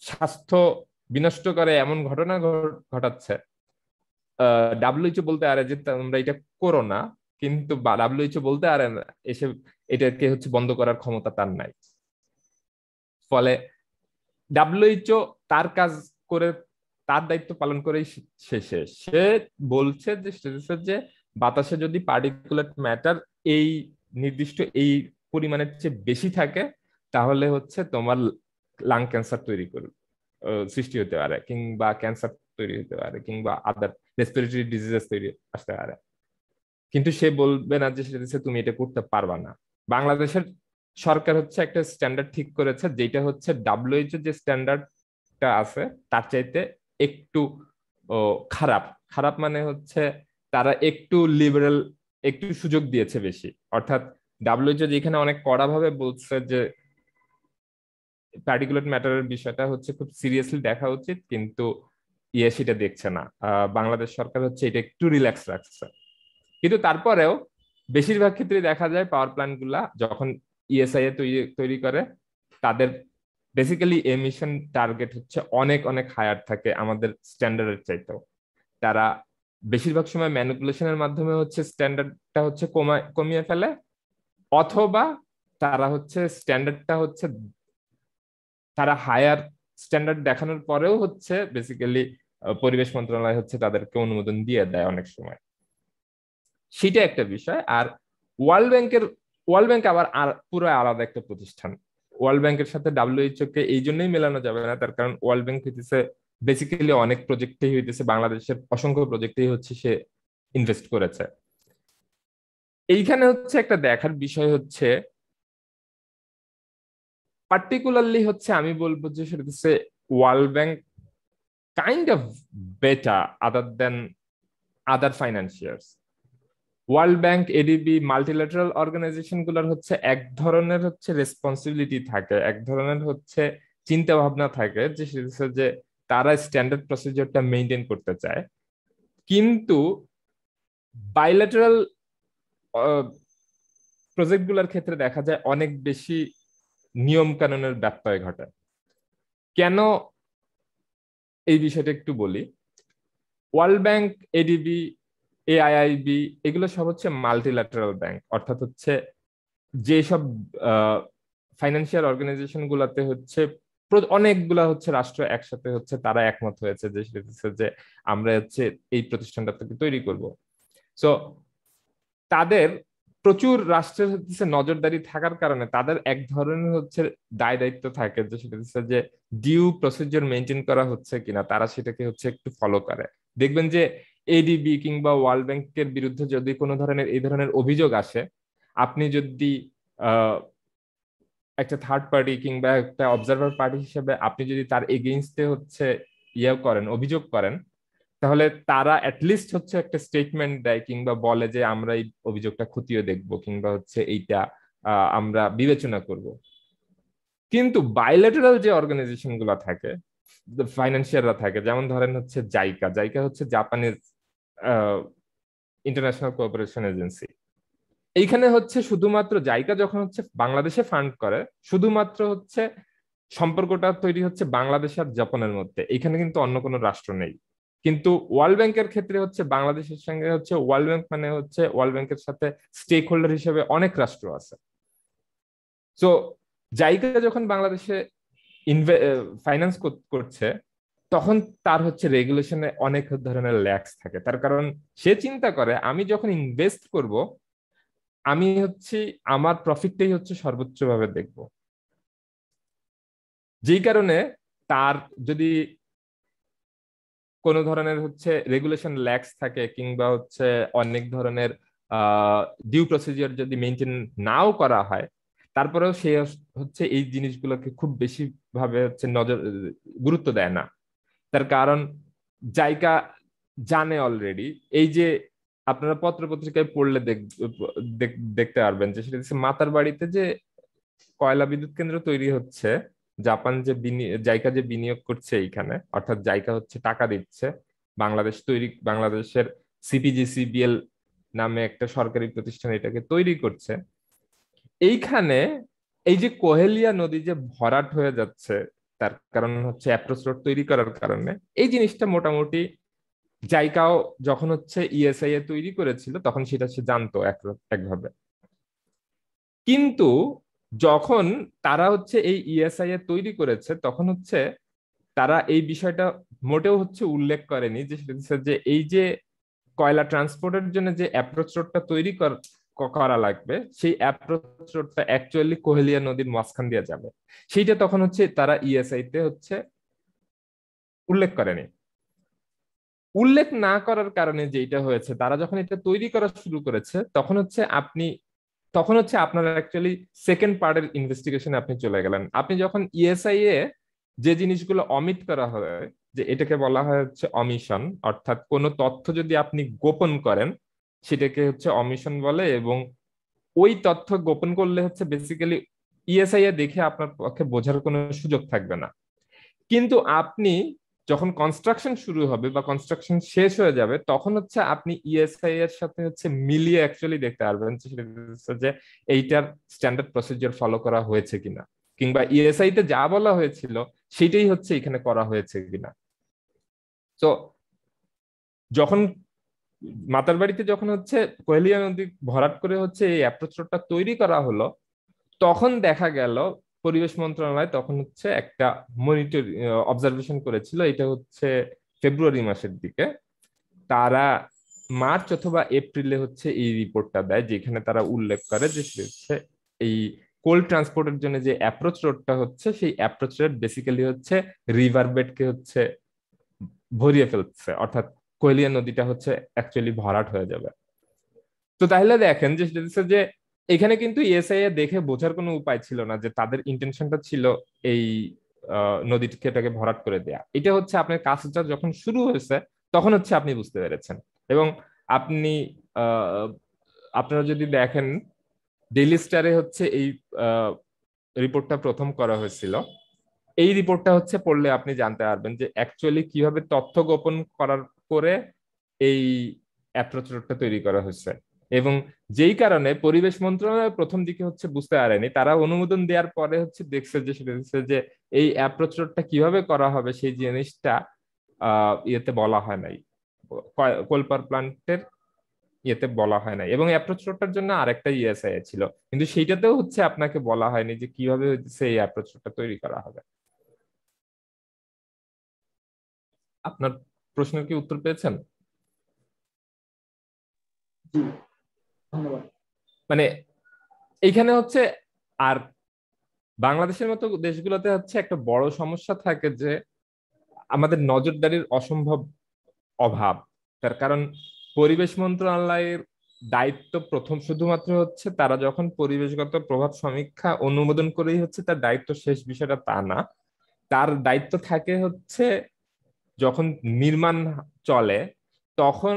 স্বাস্থ্য বিনষ্ট করে এমন ঘটনা ঘটাচ্ছে ডাব্লিউএইচও বলতে আরে যে তোমরা এটা করো না, কিন্তু ডাব্লিউএইচও বলতে আরে এসে এটাকে হচ্ছে বন্ধ করার ক্ষমতা তার নাই। ফলে ডাব্লিউএইচও তার কাজ করে, তার দায়িত্ব পালন করেই শেষে। সে বলছে যে যে, বাতাসে যদি পার্টিকুলেট ম্যাটার এই নির্দিষ্ট এই পরিমাণের চেয়ে বেশি থাকে, তাহলে হচ্ছে তোমার লাং ক্যান্সার তৈরি করবে সৃষ্টি হতে পারে, কিংবা ক্যান্সার তৈরি হতে পারে, কিংবা আদার রেসপিরেটরি ডিজিজেস তৈরি আসতে পারে। কিন্তু সে বলবে না যে সেটা তুমি এটা করতে পারবা না। বাংলাদেশের সরকার হচ্ছে একটা স্ট্যান্ডার্ড ঠিক করেছে, যেটা হচ্ছে ডাব্লিউএইচও যে স্ট্যান্ডার্ডটা আছে, তার চাইতে একটু খারাপ। খারাপ মানে হচ্ছে তারা একটু লিবারেল একটু সুযোগ দিয়েছে বেশি। অর্থাৎ ডাব্লিউএইচও যেখানে অনেক কড়াভাবে বলছে যে পার্টিকুলার ম্যাটারের বিষয়টা হচ্ছে খুব সিরিয়াসলি দেখা উচিত, কিন্তু ইয়ে সেটা দেখছে না। বাংলাদেশ সরকার হচ্ছে এটা একটু রিল্যাক্স রাখছে। কিন্তু তারপরেও বেশিরভাগ ক্ষেত্রে দেখা যায় পাওয়ার প্ল্যান্টগুলা যখন ইএসআই এ তৈরি তৈরি করে, তাদের বেসিক্যালি এমিশন টার্গেট হচ্ছে অনেক অনেক হায়ার থাকে আমাদের স্ট্যান্ডার্ডের চাইতেও। তারা বেশিরভাগ সময় ম্যানিপুলেশনের মাধ্যমে হচ্ছে স্ট্যান্ডার্ডটা হচ্ছে কমায় কমিয়ে ফেলে, অথবা তারা হচ্ছে স্ট্যান্ডার্ডটা হচ্ছে তারা হায়ার স্ট্যান্ডার্ড দেখানোর পরেও হচ্ছে বেসিক্যালি পরিবেশ মন্ত্রণালয় হচ্ছে তাদেরকে অনুমোদন দিয়ে দেয় অনেক সময়। সেটা একটা বিষয়। আর ওয়ার্ল্ড ব্যাংকের, ওয়ার্ল্ড ব্যাংক আবার পুরো আলাদা একটা প্রতিষ্ঠান। ওয়ার্ল্ড ব্যাংকের সাথে ডাব্লিউএইচও কে এই জন্যই মেলানো যাবে না, তার কারণ ওয়ার্ল্ড ব্যাংক হইতেছে বেসিক্যালি অনেক প্রজেক্টেই হইতেছে, বাংলাদেশের অসংখ্য প্রজেক্টেই হচ্ছে সে ইনভেস্ট করেছে। এইখানে হচ্ছে একটা দেখার বিষয় হচ্ছে পার্টিকুলারলি হচ্ছে আমি বলব যে সেটা হচ্ছে World Bank kind of better other than other financiers World Bank ADB multilateral অর্গানাইজেশনগুলোর হচ্ছে এক ধরনের হচ্ছে রেসপন্সিবিলিটি থাকে, এক ধরনের হচ্ছে চিন্তা ভাবনা থাকে যে যে তারা স্ট্যান্ডার্ড প্রসিজারটা মেনটেন করতে চায়। কিন্তু বাইল্যাটারাল প্রজেক্টগুলোর ক্ষেত্রে দেখা যায় অনেক বেশি নিয়ম কানুনের ব্যত্যয় ঘটে। কেন এই বিষয়টা একটু বলি। ওয়ার্ল্ড ব্যাংক এডিবি এআইআইবি এগুলো সব হচ্ছে মাল্টিল্যাটারাল ব্যাংক অর্থাৎ হচ্ছে যেসব ফাইন্যান্সিয়াল অর্গানাইজেশন গুলাতে হচ্ছে অনেকগুলা হচ্ছে রাষ্ট্র একসাথে হচ্ছে তারা একমত হয়েছে যে যে আমরা হচ্ছে এই প্রতিষ্ঠানটা তৈরি করব। সো তাদের প্রচুর রাষ্ট্রের হচ্ছে নজরদারি থাকার কারণে তাদের এক ধরনের হচ্ছে দায় দায়িত্ব থাকে যে সেটা হচ্ছে যে ডিউ প্রসিডিওর মেনটেন করা হচ্ছে কিনা, তারা সেটাকে হচ্ছে একটু ফলো করে। দেখবেন যে এডিবি কিংবা ওয়ার্ল্ড ব্যাংকের বিরুদ্ধে যদি কোনো ধরনের, এই ধরনের অভিযোগ আসে, আপনি যদি একটা থার্ড পার্টি কিংবা একটা অবজারভার পার্টি হিসেবে আপনি যদি তার এগেইনস্টে হচ্ছে ইয়ে করেন, অভিযোগ করেন তাহলে তারা অ্যাটলিস্ট হচ্ছে একটা স্টেটমেন্ট দেয় কিংবা বলে যে, আমরা এই অভিযোগটা খতিয়ে দেখব কিংবা হচ্ছে এইটা আমরা বিবেচনা করব। কিন্তু বাইলেটারাল যে অর্গানাইজেশনগুলো থাকে ফাইন্যান্সিয়ালরা থাকে, যেমন ধরেন হচ্ছে জাইকা জাইকা হচ্ছে জাপানের ইন্টারন্যাশনাল কোঅপারেশন এজেন্সি এইখানে হচ্ছে শুধুমাত্র জাইকা যখন হচ্ছে বাংলাদেশে ফান্ড করে, শুধুমাত্র হচ্ছে সম্পর্কটা তৈরি হচ্ছে বাংলাদেশ আর জাপানের মধ্যে। এখানে কিন্তু অন্য কোনো রাষ্ট্র নেই। কিন্তু ওয়ার্ল্ড ব্যাংকের ক্ষেত্রে হচ্ছে বাংলাদেশের সঙ্গে হচ্ছে ওয়ার্ল্ড ব্যাংক মানে হচ্ছে ওয়ার্ল্ড ব্যাংকের সাথে স্টেক হোল্ডার হিসেবে অনেক রাষ্ট্র আছে। তো জাইকা যখন বাংলাদেশে ফাইন্যান্স করছে, তখন তার হচ্ছে রেগুলেশনে অনেক ধরনের ল্যাক্স থাকে। তার কারণ সে চিন্তা করে, আমি যখন ইনভেস্ট করব, আমি হচ্ছে, আমার প্রফিটটাই হচ্ছে সর্বোচ্চভাবে দেখব। যেই কারণে তার যদি কোন ধরনের হচ্ছে রেগুলেশন ল্যাক্স থাকে কিংবা হচ্ছে অনেক ধরনের ডিউ প্রসিজিওর যদি মেনটেন নাও করা হয়, তারপরেও সে হচ্ছে এই জিনিসগুলোকে খুব বেশি ভাবে হচ্ছে নজর, গুরুত্ব দেয় না। তার কারণ জায়গা জানে অলরেডি এই যে আপনারা পত্র পত্রিকায় পড়লে দেখতে পারবেন যে সেটা মাতার বাড়িতে যে কয়লা বিদ্যুৎ কেন্দ্র তৈরি হচ্ছে জাপান যে জায়গা যে বিনিয়োগ করছে এইখানে, অর্থাৎ জায়গা হচ্ছে টাকা দিচ্ছে, বাংলাদেশ তৈরি, বাংলাদেশের সিপিজিসিবিএল নামে একটা সরকারি প্রতিষ্ঠান এটাকে তৈরি করছে। এইখানে এই যে কোহেলিয়া নদী যে ভরাট হয়ে যাচ্ছে, তার কারণ হচ্ছে অ্যাপ্রোচ রোড তৈরি করার কারণে, এই জিনিসটা মোটামুটি জায়গাও যখন হচ্ছে ইএসআই এ তৈরি করেছিল, তখন সেটা সে জানতো একভাবে। কিন্তু যখন তারা হচ্ছে এই ইএসআই এ তৈরি করেছে, তখন হচ্ছে তারা এই বিষয়টা মোটেও হচ্ছে উল্লেখ করেনি যে যে এই যে কয়লা ট্রান্সপোর্টের জন্য যে অ্যাপ্রোচ রোডটা তৈরি করা লাগবে, সেই অ্যাপ্রোচ রোডটা অ্যাকচুয়ালি কোহেলিয়া নদীর মাঝখান দিয়ে যাবে। সেইটা তখন হচ্ছে তারা ইএসআই তে হচ্ছে উল্লেখ করেনি। উল্লেখ না করার কারণে যেটা হয়েছে, তারা যখন এটা তৈরি করা শুরু করেছে, তখন হচ্ছে আপনি তখন হচ্ছে আপনার অ্যাকচুয়ালি সেকেন্ড পার্টের ইনভেস্টিগেশনে আপনি চলে গেলেন। আপনি যখন ইএসআই এ যে জিনিসগুলো অমিট করা হয়, যে এটাকে বলা হয় হচ্ছে অমিশন অর্থাৎ কোনো তথ্য যদি আপনি গোপন করেন, সেটাকে হচ্ছে অমিশন বলে এবং ওই তথ্য গোপন করলে হচ্ছে বেসিক্যালি ইএসআই এ দেখে আপনার পক্ষে বোঝার কোনো সুযোগ থাকবে না। কিন্তু আপনি যখন কনস্ট্রাকশন শুরু হবে বা কনস্ট্রাকশন শেষ হয়ে যাবে, তখন হচ্ছে আপনি ইএসআই এর সাথে হচ্ছে মিলিয়ে অ্যাকচুয়ালি দেখতে পারবেন যে এইটার স্ট্যান্ডার্ড প্রসিজার ফলো করা হয়েছে কিনা। কিংবা ইএসআই তে যা বলা হয়েছিল, সেটাই হচ্ছে এখানে করা হয়েছে কিনা। তো যখন মাতার বাড়িতে যখন হচ্ছে কোয়েলিয়া নদী ভরাট করে হচ্ছে এই অ্যাপ্রোচ রোডটা তৈরি করা হলো, তখন দেখা গেল পরিবেশ মন্ত্রণালয় তখন হচ্ছে একটা মনিটর অবজারভেশন করেছিল। এটা হচ্ছে ফেব্রুয়ারি মাসের দিকে। তারা মার্চ অথবা এপ্রিলে হচ্ছে এই রিপোর্টটা দেয়, যেখানে তারা উল্লেখ করে যে হচ্ছে এই কোল্ড ট্রান্সপোর্টের জন্য যে অ্যাপ্রোচ রোডটা হচ্ছে, সেই অ্যাপ্রোচ রোড বেসিক্যালি হচ্ছে রিভার বেডকে হচ্ছে ভরিয়ে ফেলছে। অর্থাৎ কোয়েলিয়া নদীটা হচ্ছে অ্যাকচুয়ালি ভরাট হয়ে যাবে। তো তাহলে দেখেন যে যে এখানে কিন্তু ইএসআই দেখে বোঝার কোনো উপায় ছিল না যে তাদের ইন্টেনশনটা ছিল এই নদীটাকে ভরাট করে দেয়া। এটা হচ্ছে আপনার কাজটা যখন শুরু হয়েছে, তখন হচ্ছে আপনি বুঝতে পেরেছেন। এবং আপনি আপনারা যদি দেখেন ডেইলি স্টারে হচ্ছে এই রিপোর্টটা প্রথম করা হয়েছিল। এই রিপোর্টটা হচ্ছে পড়লে আপনি জানতে পারবেন যে অ্যাকচুয়ালি কীভাবে তথ্য গোপন করার করে এই অ্যাপ্রোচ রোডটা তৈরি করা হয়েছে। এবং যেই কারণে পরিবেশ মন্ত্রণালয় প্রথম দিকে হচ্ছে বুঝতে পারেনি, তারা অনুমোদন দেওয়ার পরে হচ্ছে দেখছে যে, সেটা যে এই অ্যাপ্রোচ রোডটা কীভাবে করা হবে সেই জিনিসটা ইয়েতে বলা হয় নাই। কোলপার প্লান্টের ইয়েতে বলা হয় নাই। এবং অ্যাপ্রোচ রোডটার জন্য আরেকটা ইএসআই ছিল। কিন্তু সেইটাতেও হচ্ছে আপনাকে বলা হয়নি যে কীভাবে সেই অ্যাপ্রোচ রোডটা তৈরি করা হবে। আপনার প্রশ্নের কি উত্তর পেয়েছেন? মানে এইখানে হচ্ছে আর বাংলাদেশের মতো দেশগুলোতে হচ্ছে একটা বড় সমস্যা থাকে যে আমাদের নজরদারির অসম্ভব অভাব। তার কারণ পরিবেশ মন্ত্রণালয়ের দায়িত্ব প্রথম শুধুমাত্র হচ্ছে তারা যখন পরিবেশগত প্রভাব সমীক্ষা অনুমোদন করেই হচ্ছে তার দায়িত্ব শেষ বিষয়টা তা না। তার দায়িত্ব থাকে হচ্ছে যখন নির্মাণ চলে তখন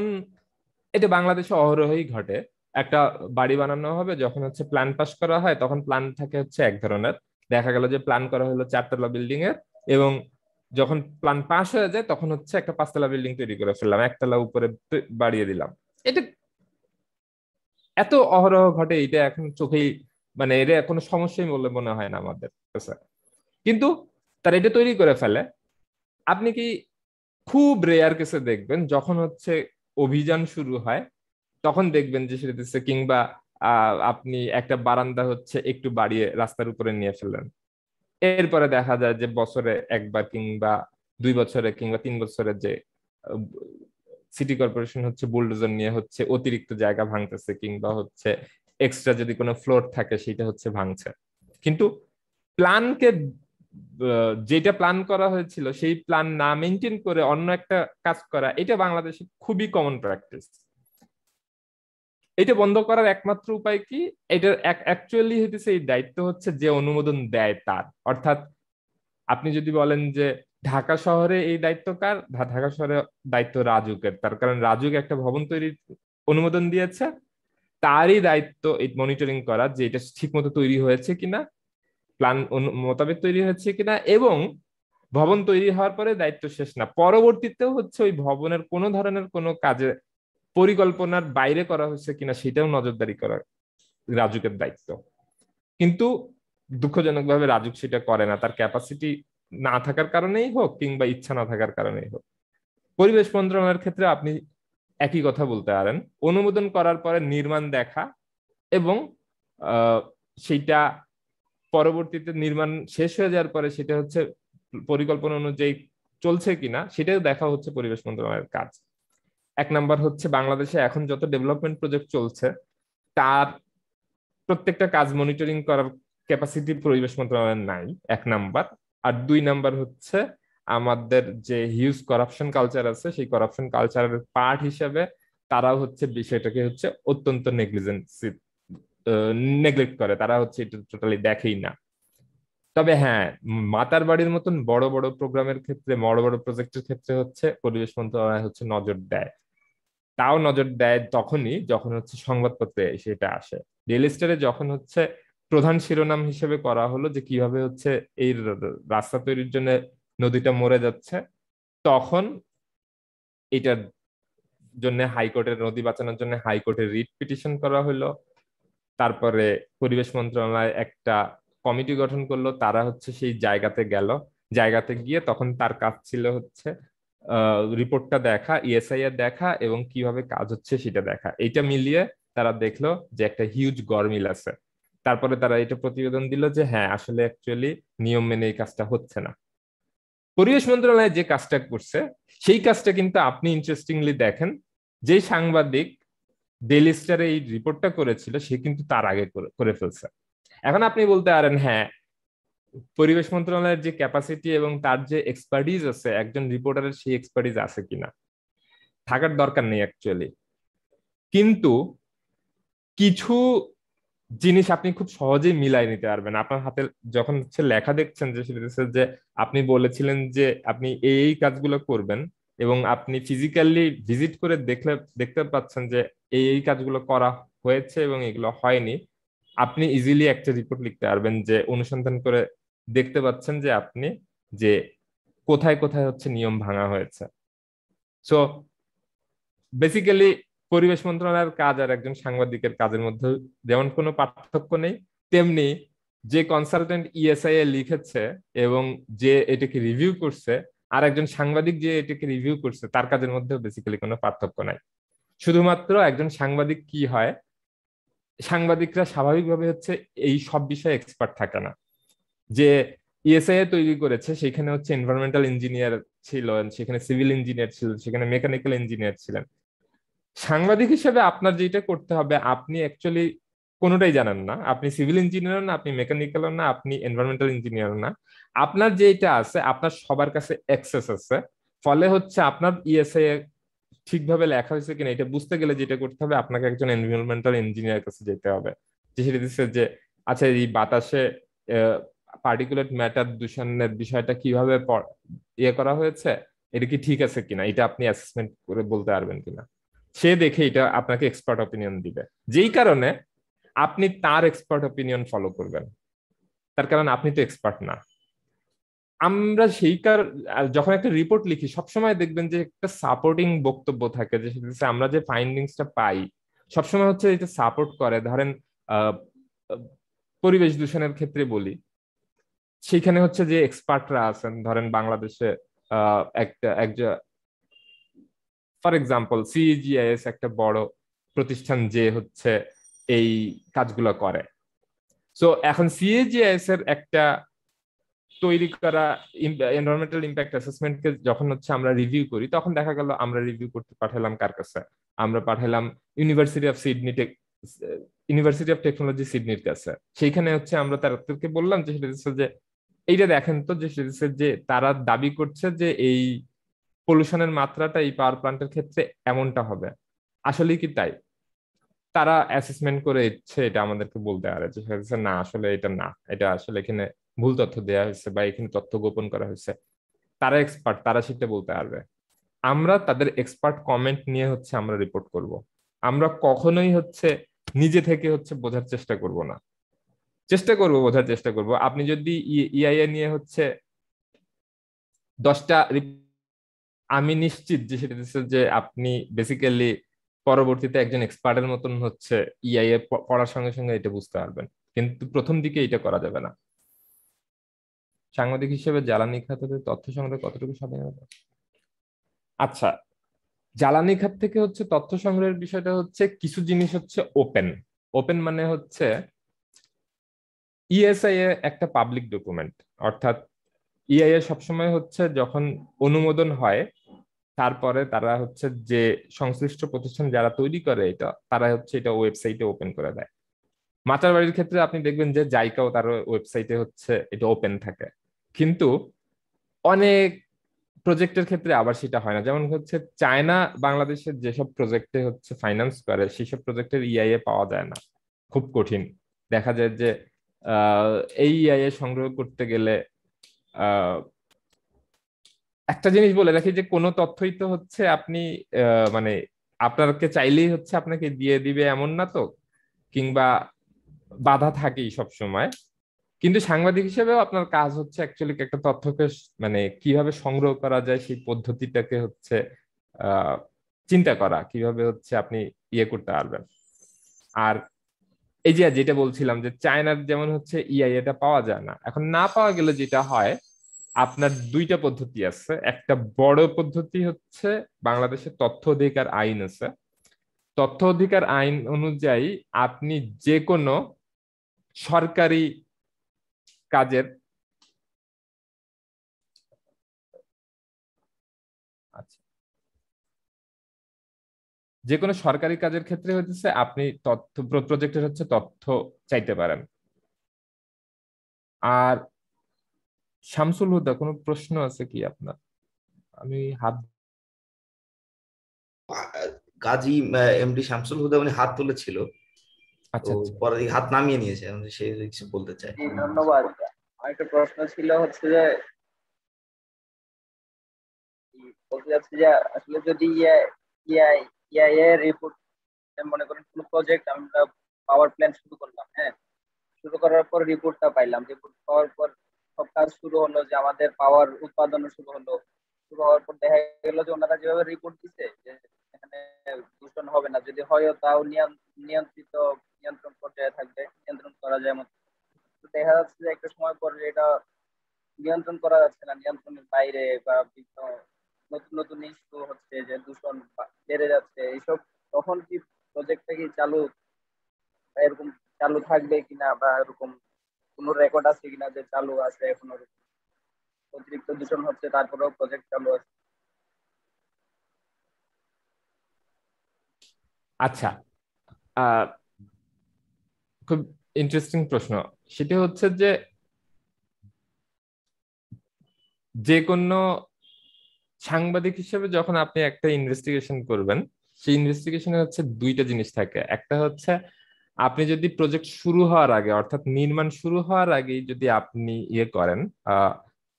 এটা বাংলাদেশে অহরহই ঘটে। একটা বাড়ি বানানো হবে, যখন হচ্ছে প্ল্যান পাস করা হয়, তখন প্ল্যান থাকে হচ্ছে এক ধরনের। দেখা গেল যে প্ল্যান করা হলো চারতলা বিল্ডিং এর এবং যখন প্ল্যান পাস হয়ে যায়, তখন হচ্ছে একটা পাঁচতলা বিল্ডিং তৈরি করে ফেললাম। একতলা উপরে বাড়িয়ে দিলাম। এটা এত অহরহ ঘটে, এটা এখন চোখেই মানে এটা কোনো সমস্যাই বলে মনে হয় না আমাদের কিন্তু তারা এটা তৈরি করে ফেলে। আপনি কি খুব রেয়ার কেসে দেখবেন, যখন হচ্ছে অভিযান শুরু হয় তখন দেখবেন যে সেটা দিচ্ছে কিংবা আপনি একটা বারান্দা হচ্ছে একটু বাড়িয়ে রাস্তার উপরে নিয়ে ফেললেন। এরপরে দেখা যায় যে বছরে একবার কিংবা দুই বছরে কিংবা তিন বছরে যে সিটি কর্পোরেশন হচ্ছে বুলডোজার নিয়ে হচ্ছে অতিরিক্ত জায়গা ভাঙতেছে কিংবা হচ্ছে এক্সট্রা যদি কোনো ফ্লোর থাকে সেটা হচ্ছে ভাঙছে। কিন্তু প্ল্যানকে যেটা প্ল্যান করা হয়েছিল সেই প্ল্যান না মেনটেন করে অন্য একটা কাজ করা, এটা বাংলাদেশে খুবই কমন প্র্যাকটিস এটা বন্ধ করার একমাত্র উপায় কি? এটার অ্যাকচুয়ালি হইতেছে এই দায়িত্ব হচ্ছে যে অনুমোদন দেয় তার। অর্থাৎ আপনি যদি বলেন যে ঢাকা শহরে এই দায়িত্ব কার? ঢাকা শহরে দায়িত্ব রাজুকের। তার কারণ রাজুক একটা ভবন তৈরির অনুমোদন দিয়েছে। তারই দায়িত্ব এই মনিটরিং করা যে এটা ঠিক মতো তৈরি হয়েছে কিনা প্ল্যান মোতাবেক তৈরি হয়েছে কিনা এবং ভবন তৈরি হওয়ার পরে দায়িত্ব শেষ না। পরবর্তীতেও হচ্ছে ওই ভবনের কোনো ধরনের কোনো কাজে পরিকল্পনার বাইরে করা হয়েছে কিনা সেটাও নজরদারি করা রাজুকের দায়িত্ব। কিন্তু দুঃখজনকভাবে রাজুক সেটা করে না। তার ক্যাপাসিটি না থাকার কারণেই হোক কিংবা ইচ্ছা না থাকার কারণেই হোক। পরিবেশ মন্ত্রণালয়ের ক্ষেত্রে আপনি একই কথা বলতে পারেন। অনুমোদন করার পরে নির্মাণ দেখা এবং সেইটা পরবর্তীতে নির্মাণ শেষ হয়ে যাওয়ার পরে সেটা হচ্ছে পরিকল্পনা অনুযায়ী চলছে কিনা সেটাও দেখা হচ্ছে পরিবেশ মন্ত্রণালয়ের কাজ। এক নাম্বার হচ্ছে বাংলাদেশে এখন যত ডেভেলপমেন্ট প্রজেক্ট চলছে, তার প্রত্যেকটা কাজ মনিটরিং করার ক্যাপাসিটি পরিবেশ মন্ত্রণালয়ের নাই, এক নাম্বার। আর দুই নাম্বার হচ্ছে আমাদের যে হিউজ করাপশন কালচার আছে, সেই করাপশন কালচারের পার্ট হিসাবে তারাও হচ্ছে বিষয়টাকে হচ্ছে অত্যন্ত নেগলিজেন্সি নেগলেক্ট করে। তারা হচ্ছে এটা টোটালি দেখেই না। তবে হ্যাঁ মাতার বাড়ির মতন বড় বড় প্রোগ্রামের ক্ষেত্রে, বড় বড় প্রজেক্টের ক্ষেত্রে হচ্ছে পরিবেশ মন্ত্রণালয় হচ্ছে নজর দেয়। তাও নজর দেয় তখনই যখন হচ্ছে সংবাদপত্রে সেটা আসে। ডেলি স্টারে যখন হচ্ছে প্রধান শিরোনাম হিসেবে করা হলো যে কীভাবে হচ্ছে এই রাস্তা তৈরির জন্য নদীটা মরে যাচ্ছে, তখন এটার জন্য হাইকোর্টের, নদী বাঁচানোর জন্য হাইকোর্টের রিট পিটিশন করা হলো। তারপরে পরিবেশ মন্ত্রণালয় একটা কমিটি গঠন করল, তারা হচ্ছে সেই জায়গাতে গেল। জায়গাতে গিয়ে তখন তার কাজ ছিল হচ্ছে রিপোর্টটা দেখা ইএসআইআর দেখা এবং কীভাবে কাজ হচ্ছে সেটা দেখা। এটা মিলিয়ে তারা দেখল যে একটা হিউজ গরমিল আছে। তারপরে তারা এটা প্রতিবেদন দিল যে হ্যাঁ আসলে অ্যাকচুয়ালি নিয়ম মেনে এই কাজটা হচ্ছে না। পরিবেশ মন্ত্রণালয় যে কাজটা করছে, সেই কাজটা কিন্তু আপনি ইন্টারেস্টিংলি দেখেন, যে সাংবাদিক ডেলি স্টারে এই রিপোর্টটা করেছিল, সে কিন্তু তার আগে করে ফেলছে। এখন আপনি বলতে পারেন হ্যাঁ পরিবেশ মন্ত্রণালয়ের যে ক্যাপাসিটি এবং তার যে এক্সপার্টিজ আছে, একজন রিপোর্টারের সেই এক্সপার্টিজ আছে কিনা? থাকার দরকার নেই অ্যাকচুয়ালি কিন্তু কিছু জিনিস আপনি খুব সহজেই মিলাই নিতে পারবেন। আপনার হাতে যখন হচ্ছে লেখা দেখছেন যে, সেটা যে, আপনি বলেছিলেন যে, আপনি এই কাজগুলো করবেন এবং আপনি ফিজিক্যালি ভিজিট করে দেখলে, দেখতে পাচ্ছেন যে, এই এই কাজগুলো করা হয়েছে এবং এগুলো হয়নি। আপনি ইজিলি একটা রিপোর্ট লিখতে পারবেন যে, অনুসন্ধান করে দেখতে পাচ্ছেন যে আপনি যে কোথায় কোথায় হচ্ছে নিয়ম ভাঙা হয়েছে। সো বেসিক্যালি পরিবেশ মন্ত্রণালয়ের কাজ আর একজন সাংবাদিকের কাজের মধ্যে যেমন কোনো পার্থক্য নেই, তেমনি যে কনসালটেন্ট ইএসআই এ লিখেছে এবং যে এটাকে রিভিউ করছে, আর একজন সাংবাদিক যে এটাকে রিভিউ করছে, তার কাজের মধ্যেও বেসিক্যালি কোনো পার্থক্য নাই। শুধুমাত্র একজন সাংবাদিক কি হয়, সাংবাদিকরা স্বাভাবিকভাবে হচ্ছে এই সব বিষয়ে এক্সপার্ট থাকে না। যে ইএসআই তৈরি করেছে, সেখানে হচ্ছে এনভায়রনমেন্টাল ইঞ্জিনিয়ার ছিল সেখানে সিভিল ইঞ্জিনিয়ার ছিল সেখানে মেকানিক্যাল ইঞ্জিনিয়ার ছিলেন। সাংবাদিক হিসেবে আপনার যেটা করতে হবে, আপনি অ্যাকচুয়ালি কোনোটাই জানেন না। আপনি সিভিল ইঞ্জিনিয়ার না, আপনি মেকানিক্যাল না, আপনি এনভায়রনমেন্টাল ইঞ্জিনিয়ার না। আপনার যেটা আছে, আপনার সবার কাছে অ্যাক্সেস আছে। ফলে হচ্ছে আপনার ইএসআই ঠিকভাবে লেখা হয়েছে কিনা, এটা বুঝতে গেলে যেটা করতে হবে, আপনাকে একজন এনভায়রনমেন্টাল ইঞ্জিনিয়ার কাছে যেতে হবে। যে সেটা দিচ্ছে যে আচ্ছা এই বাতাসে পার্টিকুলেট ম্যাটার দূষণের বিষয়টা কীভাবে ইয়ে করা হয়েছে, এটা কি ঠিক আছে কিনা? এটা আপনি অ্যাসেসমেন্ট করে বলতে পারবেন কিনা? সে দেখে এটা আপনাকে এক্সপার্ট অপিনিয়ন দিবে। যেই কারণে আপনি তার এক্সপার্ট অপিনিয়ন ফলো করবেন। তার কারণ আপনি তো এক্সপার্ট না। আমরা সেই কার যখন একটা রিপোর্ট লিখি, সবসময় দেখবেন যে একটা সাপোর্টিং বক্তব্য থাকে, যে সেক্ষেত্রে আমরা যে ফাইন্ডিংসটা পাই, সবসময় হচ্ছে এটা সাপোর্ট করে। ধরেন পরিবেশ দূষণের ক্ষেত্রে বলি সেইখানে হচ্ছে যে এক্সপার্টরা আছেন, ধরেন বাংলাদেশে একটা একজন ফর এক্সাম্পল সিজিআইএস একটা বড় প্রতিষ্ঠান যে হচ্ছে এই কাজগুলো করে। সো এখন সিএজিআইএস এর একটা তৈরি করা এনভায়রনমেন্টাল ইম্প্যাক্ট অ্যাসেসমেন্টকে যখন হচ্ছে আমরা রিভিউ করি, তখন দেখা গেল আমরা রিভিউ করতে পাঠালাম কার কাছে? আমরা পাঠালাম University of Sydney University of Technology সিডনির কাছে। সেইখানে হচ্ছে আমরা তাদেরকে বললাম যে, সেটা যে এইটা দেখেন তো যে যে তারা দাবি করছে যে এই পলিউশনের মাত্রাটা এই পাওয়ার প্লান্টের ক্ষেত্রে এমনটা হবে। আসলে কি তাই? তারা অ্যাসেসমেন্ট করে ইচ্ছে এটা আমাদেরকে বলতে পারে যে না, আসলে এটা না। এটা আসলে এখানে ভুল তথ্য দেওয়া হয়েছে বা এখানে তথ্য গোপন করা হয়েছে। তারা এক্সপার্ট তারা সেটা বলতে পারবে। আমরা তাদের এক্সপার্ট কমেন্ট নিয়ে হচ্ছে আমরা রিপোর্ট করব। আমরা কখনোই হচ্ছে নিজে থেকে হচ্ছে বোঝার চেষ্টা করব না। চেষ্টা করব, বোঝার চেষ্টা করব। আপনি যদি ইআইএ নিয়ে হচ্ছে দশটা আমি নিশ্চিত যে সেটা যে আপনি বেসিক্যালি পরবর্তীতে একজন এক্সপার্টের মতন হচ্ছে ইআইএ পড়ার সঙ্গে সঙ্গে এটা বুঝতে পারবেন। কিন্তু প্রথম দিকে এটা করা যাবে না। সাংবাদিক হিসেবে জ্বালানি খাতে তথ্য সংগ্রহ কতটুকু স্বাধীনতা? আচ্ছা জ্বালানি খাত থেকে হচ্ছে তথ্য সংগ্রহের বিষয়টা হচ্ছে কিছু জিনিস হচ্ছে ওপেন ওপেন মানে হচ্ছে ইএসআই এ একটা পাবলিক ডকুমেন্ট অর্থাৎ ইআইএ সবসময় হচ্ছে যখন অনুমোদন হয়, তারপরে তারা হচ্ছে যে সংশ্লিষ্ট প্রতিষ্ঠান যারা তৈরি করে এটা, তারা হচ্ছে এটা ওয়েবসাইটে ওপেন করে দেয়। মাচার বাড়ির ক্ষেত্রে আপনি দেখবেন যে জাইকাও তার ওয়েবসাইটে হচ্ছে এটা ওপেন থাকে। কিন্তু অনেক প্রজেক্টের ক্ষেত্রে আবার সেটা হয় না। যেমন হচ্ছে চায়না, বাংলাদেশের যেসব প্রজেক্টে হচ্ছে ফাইন্যান্স করে, সেসব প্রজেক্টের ইআইএ পাওয়া যায় না। খুব কঠিন। দেখা যায় যে এই ইআইএ সংগ্রহ করতে গেলে একটা জিনিস বলে রাখি যে কোনো তথ্যই তো হচ্ছে আপনি মানে আপনাকে চাইলেই হচ্ছে আপনাকে দিয়ে দিবে এমন না তো, কিংবা বাধা থাকেই সব সময় কিন্তু সাংবাদিক হিসেবেও আপনার কাজ হচ্ছে অ্যাকচুয়ালি একটা তথ্যকে মানে কীভাবে সংগ্রহ করা যায় সেই পদ্ধতিটাকে হচ্ছে চিন্তা করা, কীভাবে হচ্ছে আপনি ইয়ে করতে পারবেন। আর এই যে যেটা বলছিলাম যে চায়নার যেমন হচ্ছে ইআই এটা পাওয়া যায় না, এখন না পাওয়া গেলে যেটা হয়, আপনার দুইটা পদ্ধতি আছে। একটা বড় পদ্ধতি হচ্ছে বাংলাদেশের তথ্য অধিকার আইন আছে। তথ্য অধিকার আইন অনুযায়ী আপনি যে কোনো সরকারি কাজের আচ্ছা যে কোনো সরকারি কাজের ক্ষেত্রে হচ্ছে আপনি তথ্য প্রজেক্টের হচ্ছে তথ্য চাইতে পারেন। আর শামসুল হুদা কোনো প্রশ্ন আছে কি আপনার? আমি হাত কাজী এমডি শামসুল হুদা উনি হাত তুলেছিল। আচ্ছা পরে হাত নামিয়ে নিয়েছে সে কিছু বলতে চাই ধন্যবাদ। আরেকটা প্রশ্ন ছিল হচ্ছে যে বলতে যাচ্ছি যে আসলে যদি ইআই ইআই এর রিপোর্ট মনে করেন কোনো প্রজেক্ট আমরা পাওয়ার প্ল্যান শুরু করলাম হ্যাঁ? শুরু করার পর রিপোর্টটা পাইলাম। রিপোর্ট পাওয়ার পর সব কাজ শুরু হলো যে আমাদের পাওয়ার উৎপাদন শুরু হলো। শুরু হওয়ার পর দেখা গেল যে ওনারা যেভাবে রিপোর্ট দিচ্ছে যে এখানে দূষণ হবে না, যদি হয় তাও নিয়ন্ত্রিত নিয়ন্ত্রণ পর্যায়ে থাকবে, নিয়ন্ত্রণ করা যায় মতো। দেখা যাচ্ছে যে একটা সময় পর এটা নিয়ন্ত্রণ করা যাচ্ছে না, নিয়ন্ত্রণের বাইরে বা বিভিন্ন নতুন নতুন ইস্যু হচ্ছে যে দূষণ বেড়ে যাচ্ছে, এইসব তখন কি প্রজেক্টটা কি চালু, এরকম চালু থাকবে কিনা বা এরকম কোনো রেকর্ড আছে কিনা যে চালু আছে এখনও? অতিরিক্ত দূষণ হচ্ছে, তারপরেও প্রজেক্ট চালু আছে। আচ্ছা খুব ইন্টারেস্টিং প্রশ্ন। সেটা হচ্ছে যে যে কোনো সাংবাদিক হিসেবে যখন আপনি একটা ইনভেস্টিগেশন করবেন, সেই ইনভেস্টিগেশনে হচ্ছে দুইটা জিনিস থাকে। একটা হচ্ছে আপনি যদি প্রজেক্ট শুরু হওয়ার আগে, অর্থাৎ নির্মাণ শুরু হওয়ার আগেই যদি আপনি ইয়ে করেন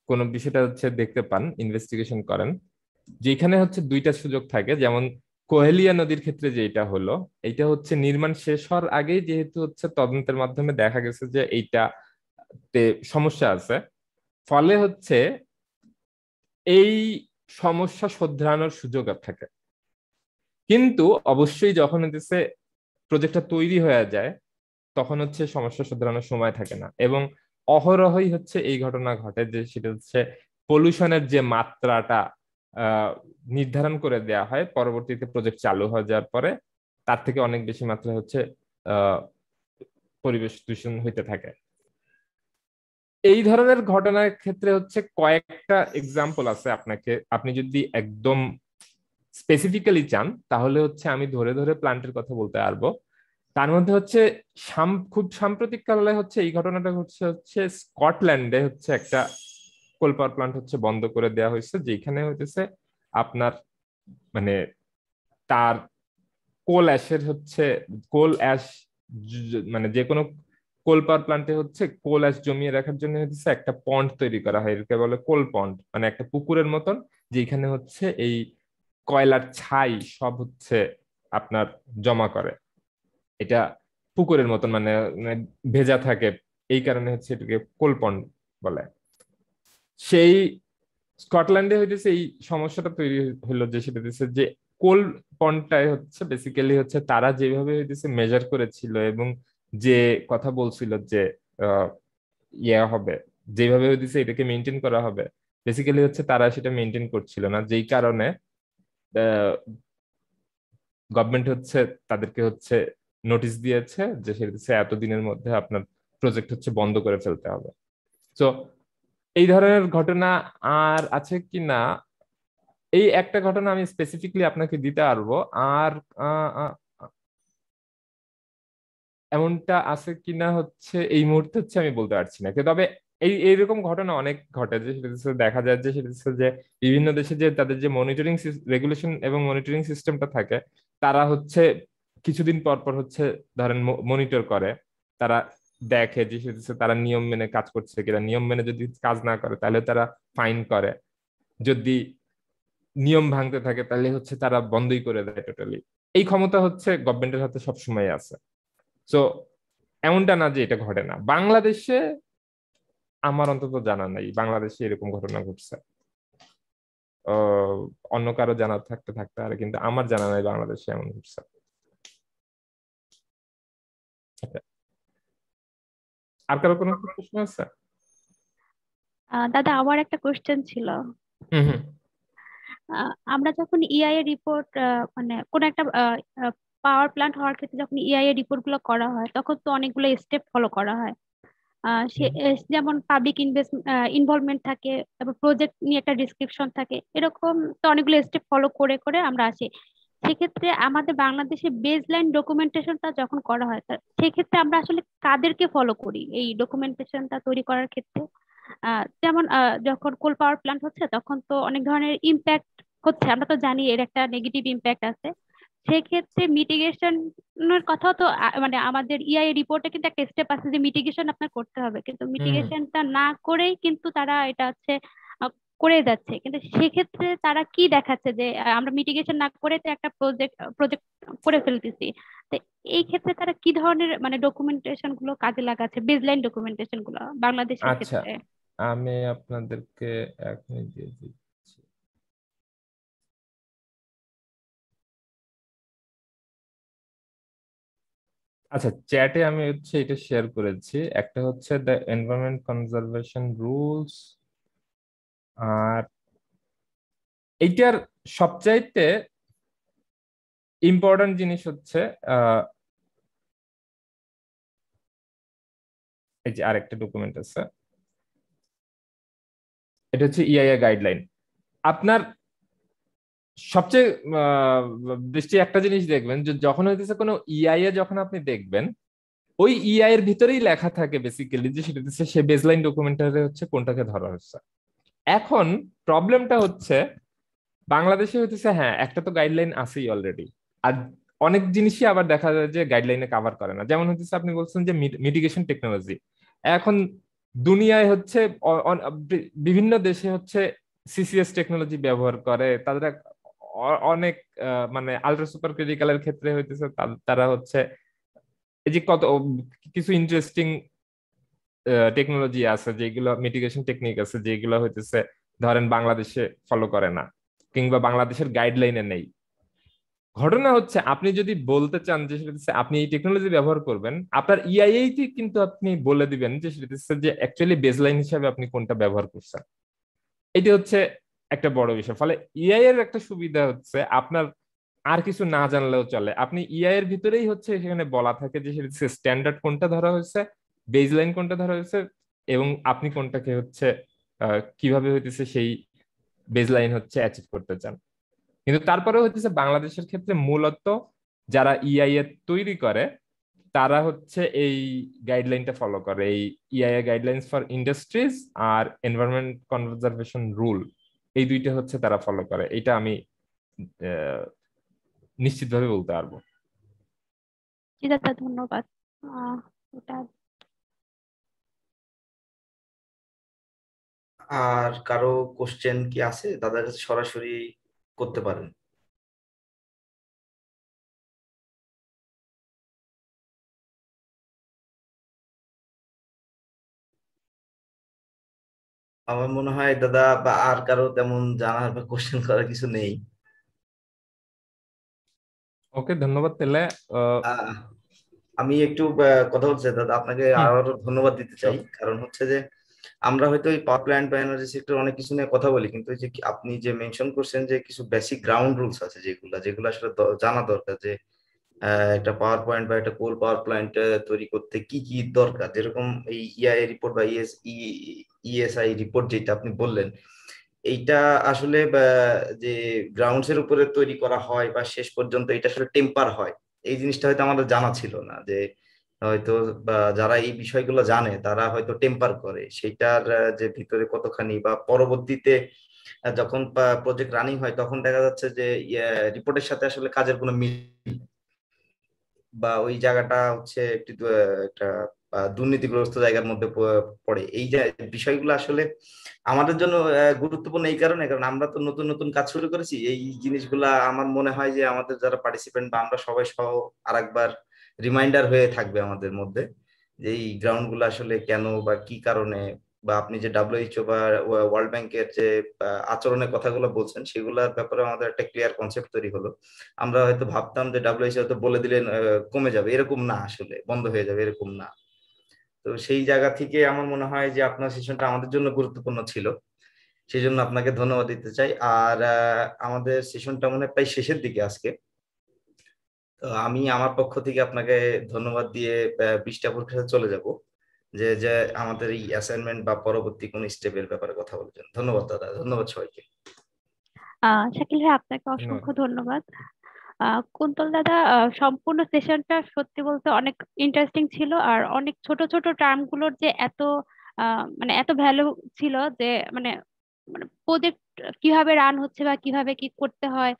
কোন বিষয়টা হচ্ছে দেখতে পান ইনভেস্টিগেশন করেন, যেখানে হচ্ছে দুইটা সুযোগ থাকে। যেমন কোহেলিয়া নদীর ক্ষেত্রে যেটা হলো, এইটা হচ্ছে নির্মাণ শেষ হওয়ার আগেই যেহেতু হচ্ছে তদন্তের মাধ্যমে দেখা গেছে যে এইটা সমস্যা আছে। ফলে হচ্ছে এই সমস্যা শোধরানোর সুযোগ থাকে। কিন্তু অবশ্যই যখন হচ্ছে প্রজেক্টটা তৈরি হয়ে যায়, তখন হচ্ছে সমস্যা শোধরানোর সময় থাকে না। এবং অহরহই হচ্ছে এই ঘটনা ঘটে যে সেটা হচ্ছে পলিউশনের যে মাত্রাটা নির্ধারণ করে দেওয়া হয়, পরবর্তীতে প্রজেক্ট চালু হয়ে যাওয়ার পরে তার থেকে অনেক বেশি মাত্রা হচ্ছে পরিবেশ দূষণ হইতে থাকে। এই ধরনের ঘটনার ক্ষেত্রে হচ্ছে কয়েকটা এক্সাম্পল আছে আপনাকে। আপনি যদি একদম স্পেসিফিক্যালি চান, তাহলে হচ্ছে আমি ধরে ধরে প্লান্টের কথা বলতে পারব। তার মধ্যে হচ্ছে খুব সাম্প্রতিক কালে হচ্ছে এই ঘটনাটা হচ্ছে হচ্ছে স্কটল্যান্ডে হচ্ছে একটা কোল পাওয়ার প্লান্ট হচ্ছে বন্ধ করে দেওয়া হয়েছে, যেখানে হইতেছে আপনার মানে তার কোল অ্যাশের হচ্ছে কোল অ্যাশ মানে যে কোনো কোল পাওয়ার প্লান্টে হচ্ছে কোল অ্যাশ জমিয়ে রাখার জন্য হচ্ছে একটা পন্ড তৈরি করা হয়। এটাকে বলে কোল পন্ড। মানে একটা পুকুরের মতন যেখানে হচ্ছে এই কয়লার ছাই সব হচ্ছে আপনার জমা করে। এটা পুকুরের মতন মানে মানে ভেজা থাকে। এই কারণে হচ্ছে এটাকে কোল পন্ড বলে। সেই স্কটল্যান্ডে হইতেছে এই সমস্যাটা তৈরি হলো যে সেটা হচ্ছে যে কোল পন্ডটাই হচ্ছে বেসিক্যালি হচ্ছে তারা যেভাবে হইতেছে মেজার করেছিল এবং যে কথা বলছিল যে ইয়ে হবে, যেভাবে হইতেছে এটাকে মেনটেন করা হবে। বেসিক্যালি হচ্ছে তারা সেটা মেনটেন করছিল না, যেই কারণে গভর্নমেন্ট হচ্ছে তাদেরকে হচ্ছে নোটিশ দিয়েছে যে সেটা এতদিনের মধ্যে আপনার প্রজেক্ট হচ্ছে বন্ধ করে ফেলতে হবে। তো এই ধরনের ঘটনা আর আছে কি না? এই একটা ঘটনা আমি স্পেসিফিকলি আপনাকে দিতে পারব। আর এমনটা আছে কিনা হচ্ছে, এই মুহূর্তে হচ্ছে আমি বলতে পারছি না। তবে এই, এইরকম ঘটনা অনেক ঘটে যে সেটা দেখা যায় যে সেটা যে বিভিন্ন দেশে যে তাদের যে মনিটরিং রেগুলেশন এবং মনিটরিং সিস্টেমটা থাকে, তারা হচ্ছে কিছুদিন পর পর হচ্ছে ধরেন মনিটর করে। তারা দেখে যে সেটা তারা নিয়ম মেনে কাজ করছে কিনা। নিয়ম মেনে যদি কাজ না করে, তাহলে তারা ফাইন করে। যদি নিয়ম ভাঙতে থাকে, তাহলে হচ্ছে তারা বন্ধই করে দেয় টোটালি এই ক্ষমতা হচ্ছে গভর্নমেন্টের হাতে সবসময় আছে। তো এমনটা না যে এটা ঘটে না। বাংলাদেশে আমার অন্তত জানা নাই বাংলাদেশে এরকম ঘটনা ঘটছে। অন্য কারও জানা থাকতে থাকতে পারে কিন্তু আমার জানা নাই বাংলাদেশে এমন ঘটছে। আর কারও কোনো প্রশ্ন আছে? দাদা আমার একটা কোশ্চেন ছিল। আমরা যখন ইআই এর রিপোর্ট মানে কোন একটা পাওয়ার প্ল্যান্ট হওয়ার ক্ষেত্রে যখন ইআই এর রিপোর্টগুলো করা হয় তখন তো অনেকগুলো স্টেপ ফলো করা হয়। যেমন পাবলিক ইনভলভমেন্ট থাকে তারপর প্রজেক্ট নিয়ে একটা ডিসক্রিপশন থাকে এরকম তো অনেকগুলো স্টেপ ফলো করে করে আমরা আসি। সেক্ষেত্রে আমাদের বাংলাদেশে বেজ লাইন ডকুমেন্টেশনটা যখন করা হয় সেক্ষেত্রে আমরা আসলে কাদেরকে ফলো করি এই ডকুমেন্টেশনটা তৈরি করার ক্ষেত্রে? যেমন যখন কোল পাওয়ার প্ল্যান্ট হচ্ছে তখন তো অনেক ধরনের ইম্প্যাক্ট হচ্ছে আমরা তো জানি এর একটা নেগেটিভ ইম্প্যাক্ট আছে। সেক্ষেত্রে মিটিগেশনের কথাও তো মানে আমাদের ইআই রিপোর্টে কিন্তু একটা স্টেপ আছে যে মিটিগেশন আপনার করতে হবে। কিন্তু মিটিগেশনটা না করেই কিন্তু তারা এটা হচ্ছে করে যাচ্ছে। কিন্তু সেক্ষেত্রে তারা কি দেখাচ্ছে যে আমরা মিটিগেশন না করে তো একটা প্রজেক্ট প্রজেক্ট করে ফেলতেছি। তো এই ক্ষেত্রে তারা কি ধরনের মানে ডকুমেন্টেশনগুলো কাজে লাগাচ্ছে বেজলাইন ডকুমেন্টেশনগুলো বাংলাদেশের আচ্ছা। ক্ষেত্রে? আমি আপনাদেরকে এক মিনিট দিয়ে দিচ্ছি আচ্ছা চ্যাটে আমি হচ্ছে এটা শেয়ার করেছি। একটা হচ্ছে দ্য এনভায়রনমেন্ট কনজারভেশন রুলস আর এইটার সবচাইতে ইম্পর্টেন্ট জিনিস হচ্ছে এই যে আরেকটা ডকুমেন্ট আছে। এটা হচ্ছে ইআইএ গাইডলাইন আপনার সবচেয়ে দৃষ্টি একটা জিনিস দেখবেন যে যখন হইতেছে কোনো ইআই এ যখন আপনি দেখবেন, ওই ইআই এর ভিতরেই লেখা থাকে বেসিক্যালি যে সেটা হচ্ছে সে বেসলাইন ডকুমেন্টারে হচ্ছে কোনটাকে ধরা হচ্ছে। এখন প্রবলেমটা হচ্ছে বাংলাদেশে হইতেছে হ্যাঁ একটা তো গাইডলাইন আছেই অলরেডি আর অনেক জিনিসই আবার দেখা যায় যে গাইডলাইনে কাভার করে না। যেমন হচ্ছে আপনি বলছেন যে মিটিগেশন টেকনোলজি এখন দুনিয়ায় হচ্ছে বিভিন্ন দেশে হচ্ছে সিসিএস টেকনোলজি ব্যবহার করে। তাদের অনেক মানে আলট্রা সুপার ক্রিটিক্যালের ক্ষেত্রে হইতেছে তারা হচ্ছে এই যে কত, কিছু ইন্টারেস্টিং টেকনোলজি আছে যেগুলো মিটিগেশন টেকনিক আছে যেগুলো হইতেছে ধরেন বাংলাদেশে ফলো করে না কিংবা বাংলাদেশের গাইডলাইনে নেই। ঘটনা হচ্ছে আপনি যদি বলতে চান যে সেটা আপনি এই টেকনোলজি ব্যবহার করবেন, আপনার ইআইআই তে কিন্তু আপনি বলে দিবেন যে সেটা যে অ্যাকচুয়ালি বেসলাইন হিসাবে আপনি কোনটা ব্যবহার করছেন। এটি হচ্ছে একটা বড় বিষয়। ফলে ইআই এর একটা সুবিধা হচ্ছে আপনার আর কিছু না জানলেও চলে। আপনি ইআই এর ভিতরেই হচ্ছে সেখানে বলা থাকে যে সেটা স্ট্যান্ডার্ড কোনটা ধরা হয়েছে বেজলাইন কোনটা ধরা হয়েছে এবং আপনি কোনটাকে হচ্ছে কীভাবে হইতেছে সেই বেজলাইন হচ্ছে অ্যাচিভ করতে চান। কিন্তু তারপরে হচ্ছে বাংলাদেশের ক্ষেত্রে মূলত যারা ইআই এর তৈরি করে, তারা হচ্ছে এই গাইডলাইনটা ফলো করে। এই ইআইএ গাইডলাইন্স ফর ইন্ডাস্ট্রিজ আর এনভায়রনমেন্ট কনজারভেশন রুল এই দুইটা হচ্ছে তারা ফলো করে। এটা আমি নিশ্চিতভাবে বলতে পারব। ধন্যবাদ। আর কারও কোশ্চেন কি আছে? দাদার সরাসরি করতে পারেন। আমার মনে হয় দাদা বা আর কারও তেমন জানার বা কোশ্চেন করার কিছু নেই। ওকে ধন্যবাদ তাহলে আমি একটু কথা বলছি দাদা আপনাকে। আরও ধন্যবাদ দিতে চাই। কারণ হচ্ছে যে আমরা হয়তো এই পাওয়ার প্ল্যান্ট বা এনার্জি সেক্টর অনেক কিছু নিয়ে কথা বলি কিন্তু যে আপনি যে মেনশন করছেন যে কিছু বেসিক গ্রাউন্ড রুলস আছে যেগুলা যেগুলো আসলে জানা দরকার যে একটা পাওয়ার পয়েন্ট বা একটা কোল পাওয়ার প্ল্যান্ট তৈরি করতে কি কি দরকার? যেরকম এই ইআই রিপোর্ট বা ইএস ইএসআই রিপোর্ট যেটা আপনি বললেন, এইটা আসলে যে গ্রাউন্ডস এর উপরে তৈরি করা হয় বা শেষ পর্যন্ত এটা আসলে টেম্পার হয় এই জিনিসটা হয়তো আমাদের জানা ছিল না যে হয়তো যারা এই বিষয়গুলো জানে, তারা হয়তো টেম্পার করে সেটার যে ভিতরে কতখানি বা পরবর্তীতে যখন প্রজেক্ট রানিং হয়, তখন দেখা যাচ্ছে যে রিপোর্টের সাথে আসলে কাজের কোনো মিল। বা ওই জায়গাটা হচ্ছে একটু একটা দুর্নীতিগ্রস্ত জায়গার মধ্যে পড়ে। এই বিষয়গুলো আসলে আমাদের জন্য গুরুত্বপূর্ণ এই কারণে। কারণ আমরা তো নতুন নতুন কাজ শুরু করেছি। এই জিনিসগুলা আমার মনে হয় যে আমাদের যারা পার্টিসিপেন্ট বা আমরা সবাই সহ আরেকবার রিমাইন্ডার হয়ে থাকবে আমাদের মধ্যে যে এই গ্রাউন্ডগুলো আসলে কেন বা কি কারণে বা আপনি যে ডাব্লিউএইচও বা ওয়ার্ল্ড ব্যাংকের যে আচরণের কথাগুলো বলছেন, সেগুলোর ব্যাপারে আমাদের একটা ক্লিয়ার কনসেপ্ট তৈরি হলো। আমরা হয়তো ভাবতাম যে ডাব্লিউএইচও হয়তো বলে দিলেন কমে যাবে। এরকম না আসলে, বন্ধ হয়ে যাবে। এরকম না। তো সেই জায়গা থেকে আমার মনে হয় যে আপনার সেশনটা আমাদের জন্য গুরুত্বপূর্ণ ছিল। সেই জন্য আপনাকে ধন্যবাদ দিতে চাই। আর আহ, আমাদের সেশনটা মনে হয় প্রায় শেষের দিকে আজকে। তো আমি আমার পক্ষ থেকে আপনাকে ধন্যবাদ দিয়ে আহ, বিশটা পরীক্ষা চলে যাব। যে যে আমাদের এই অ্যাসাইনমেন্ট বা পরবর্তী কোন স্টেপের ব্যাপারে কথা বলছেন ধন্যবাদ দাদা ধন্যবাদ সবাইকে। আহ শাকিল ভাই আপনাকে অসংখ্য ধন্যবাদ। কুন্তল দাদা সম্পূর্ণ সেশনটা সত্যি বলতে অনেক ইন্টারেস্টিং ছিল আর অনেক ছোট ছোট টার্মগুলোর যে এত মানে এত ভ্যালু ছিল যে মানে মানে প্রজেক্ট কীভাবে রান হচ্ছে বা কীভাবে কি করতে হয়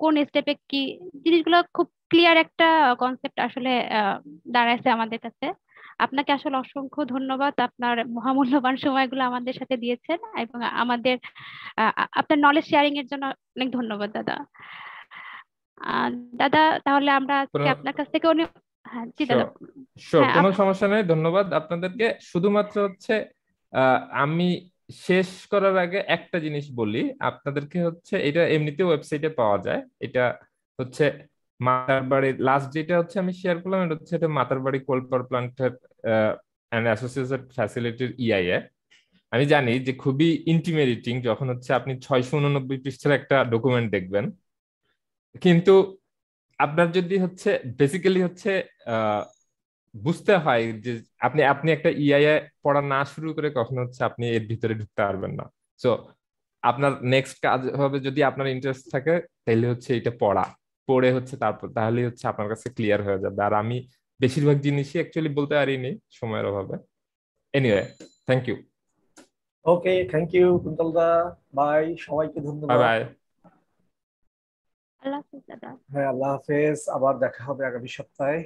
কোন স্টেপে কি, জিনিসগুলো খুব ক্লিয়ার একটা কনসেপ্ট আসলে দাঁড়াইছে আমাদের কাছে। আপনাকে আসলে অসংখ্য ধন্যবাদ। আপনার মহামূল্যবান সময়গুলো আমাদের সাথে দিয়েছেন এবং আমাদের আপনার নলেজ শেয়ারিং এর জন্য অনেক ধন্যবাদ দাদা। দাদা তাহলে আমরা আজকে আপনার কাছ থেকে অনেক হ্যাঁ জি দাদা। শিওর হ্যাঁ, কোনো সমস্যা নেই ধন্যবাদ আপনাদেরকে। শুধুমাত্র হচ্ছে আমি শেষ করার আগে একটা জিনিস বলি আপনাদেরকে হচ্ছে এটা এমনিতে ওয়েবসাইটে পাওয়া যায়। এটা হচ্ছে মাতারবাড়ি লাস্ট যেটা হচ্ছে আমি শেয়ার করলাম এটা হচ্ছে এটা মাতারবাড়ি কোল পাওয়ার প্ল্যান্টের অ্যান্ড অ্যাসোসিয়েটেড ফ্যাসিলিটির ইআইএ আমি জানি যে খুবই ইন্টিমেডিটিং যখন হচ্ছে আপনি ছয়শো উননব্বই পৃষ্ঠার একটা ডকুমেন্ট দেখবেন। কিন্তু আপনার যদি হচ্ছে বেসিক্যালি হচ্ছে বুঝতে হয় যে আপনি আপনি একটা ইআইএ পড়া না শুরু করে কখনো হচ্ছে আপনি এর ভিতরে ঢুকতে পারবেন না। সো আপনার নেক্সট কাজ হবে যদি আপনার ইন্টারেস্ট থাকে তাহলে হচ্ছে এটা পড়া। পড়ে হচ্ছে তারপর তাহলে হচ্ছে আপনার কাছে ক্লিয়ার হয়ে যাবে। আর আমি বেশিরভাগ জিনিসই অ্যাকচুয়ালি বলতে পারিনি সময়ের অভাবে। Anyway thank you okay thank you Kuntal the bye সবাইকে বাই ধন্যবাদ। বাই আল্লাহ হাফিজ হ্যাঁ আল্লাহ হাফেজ আবার দেখা হবে আগামী সপ্তাহে।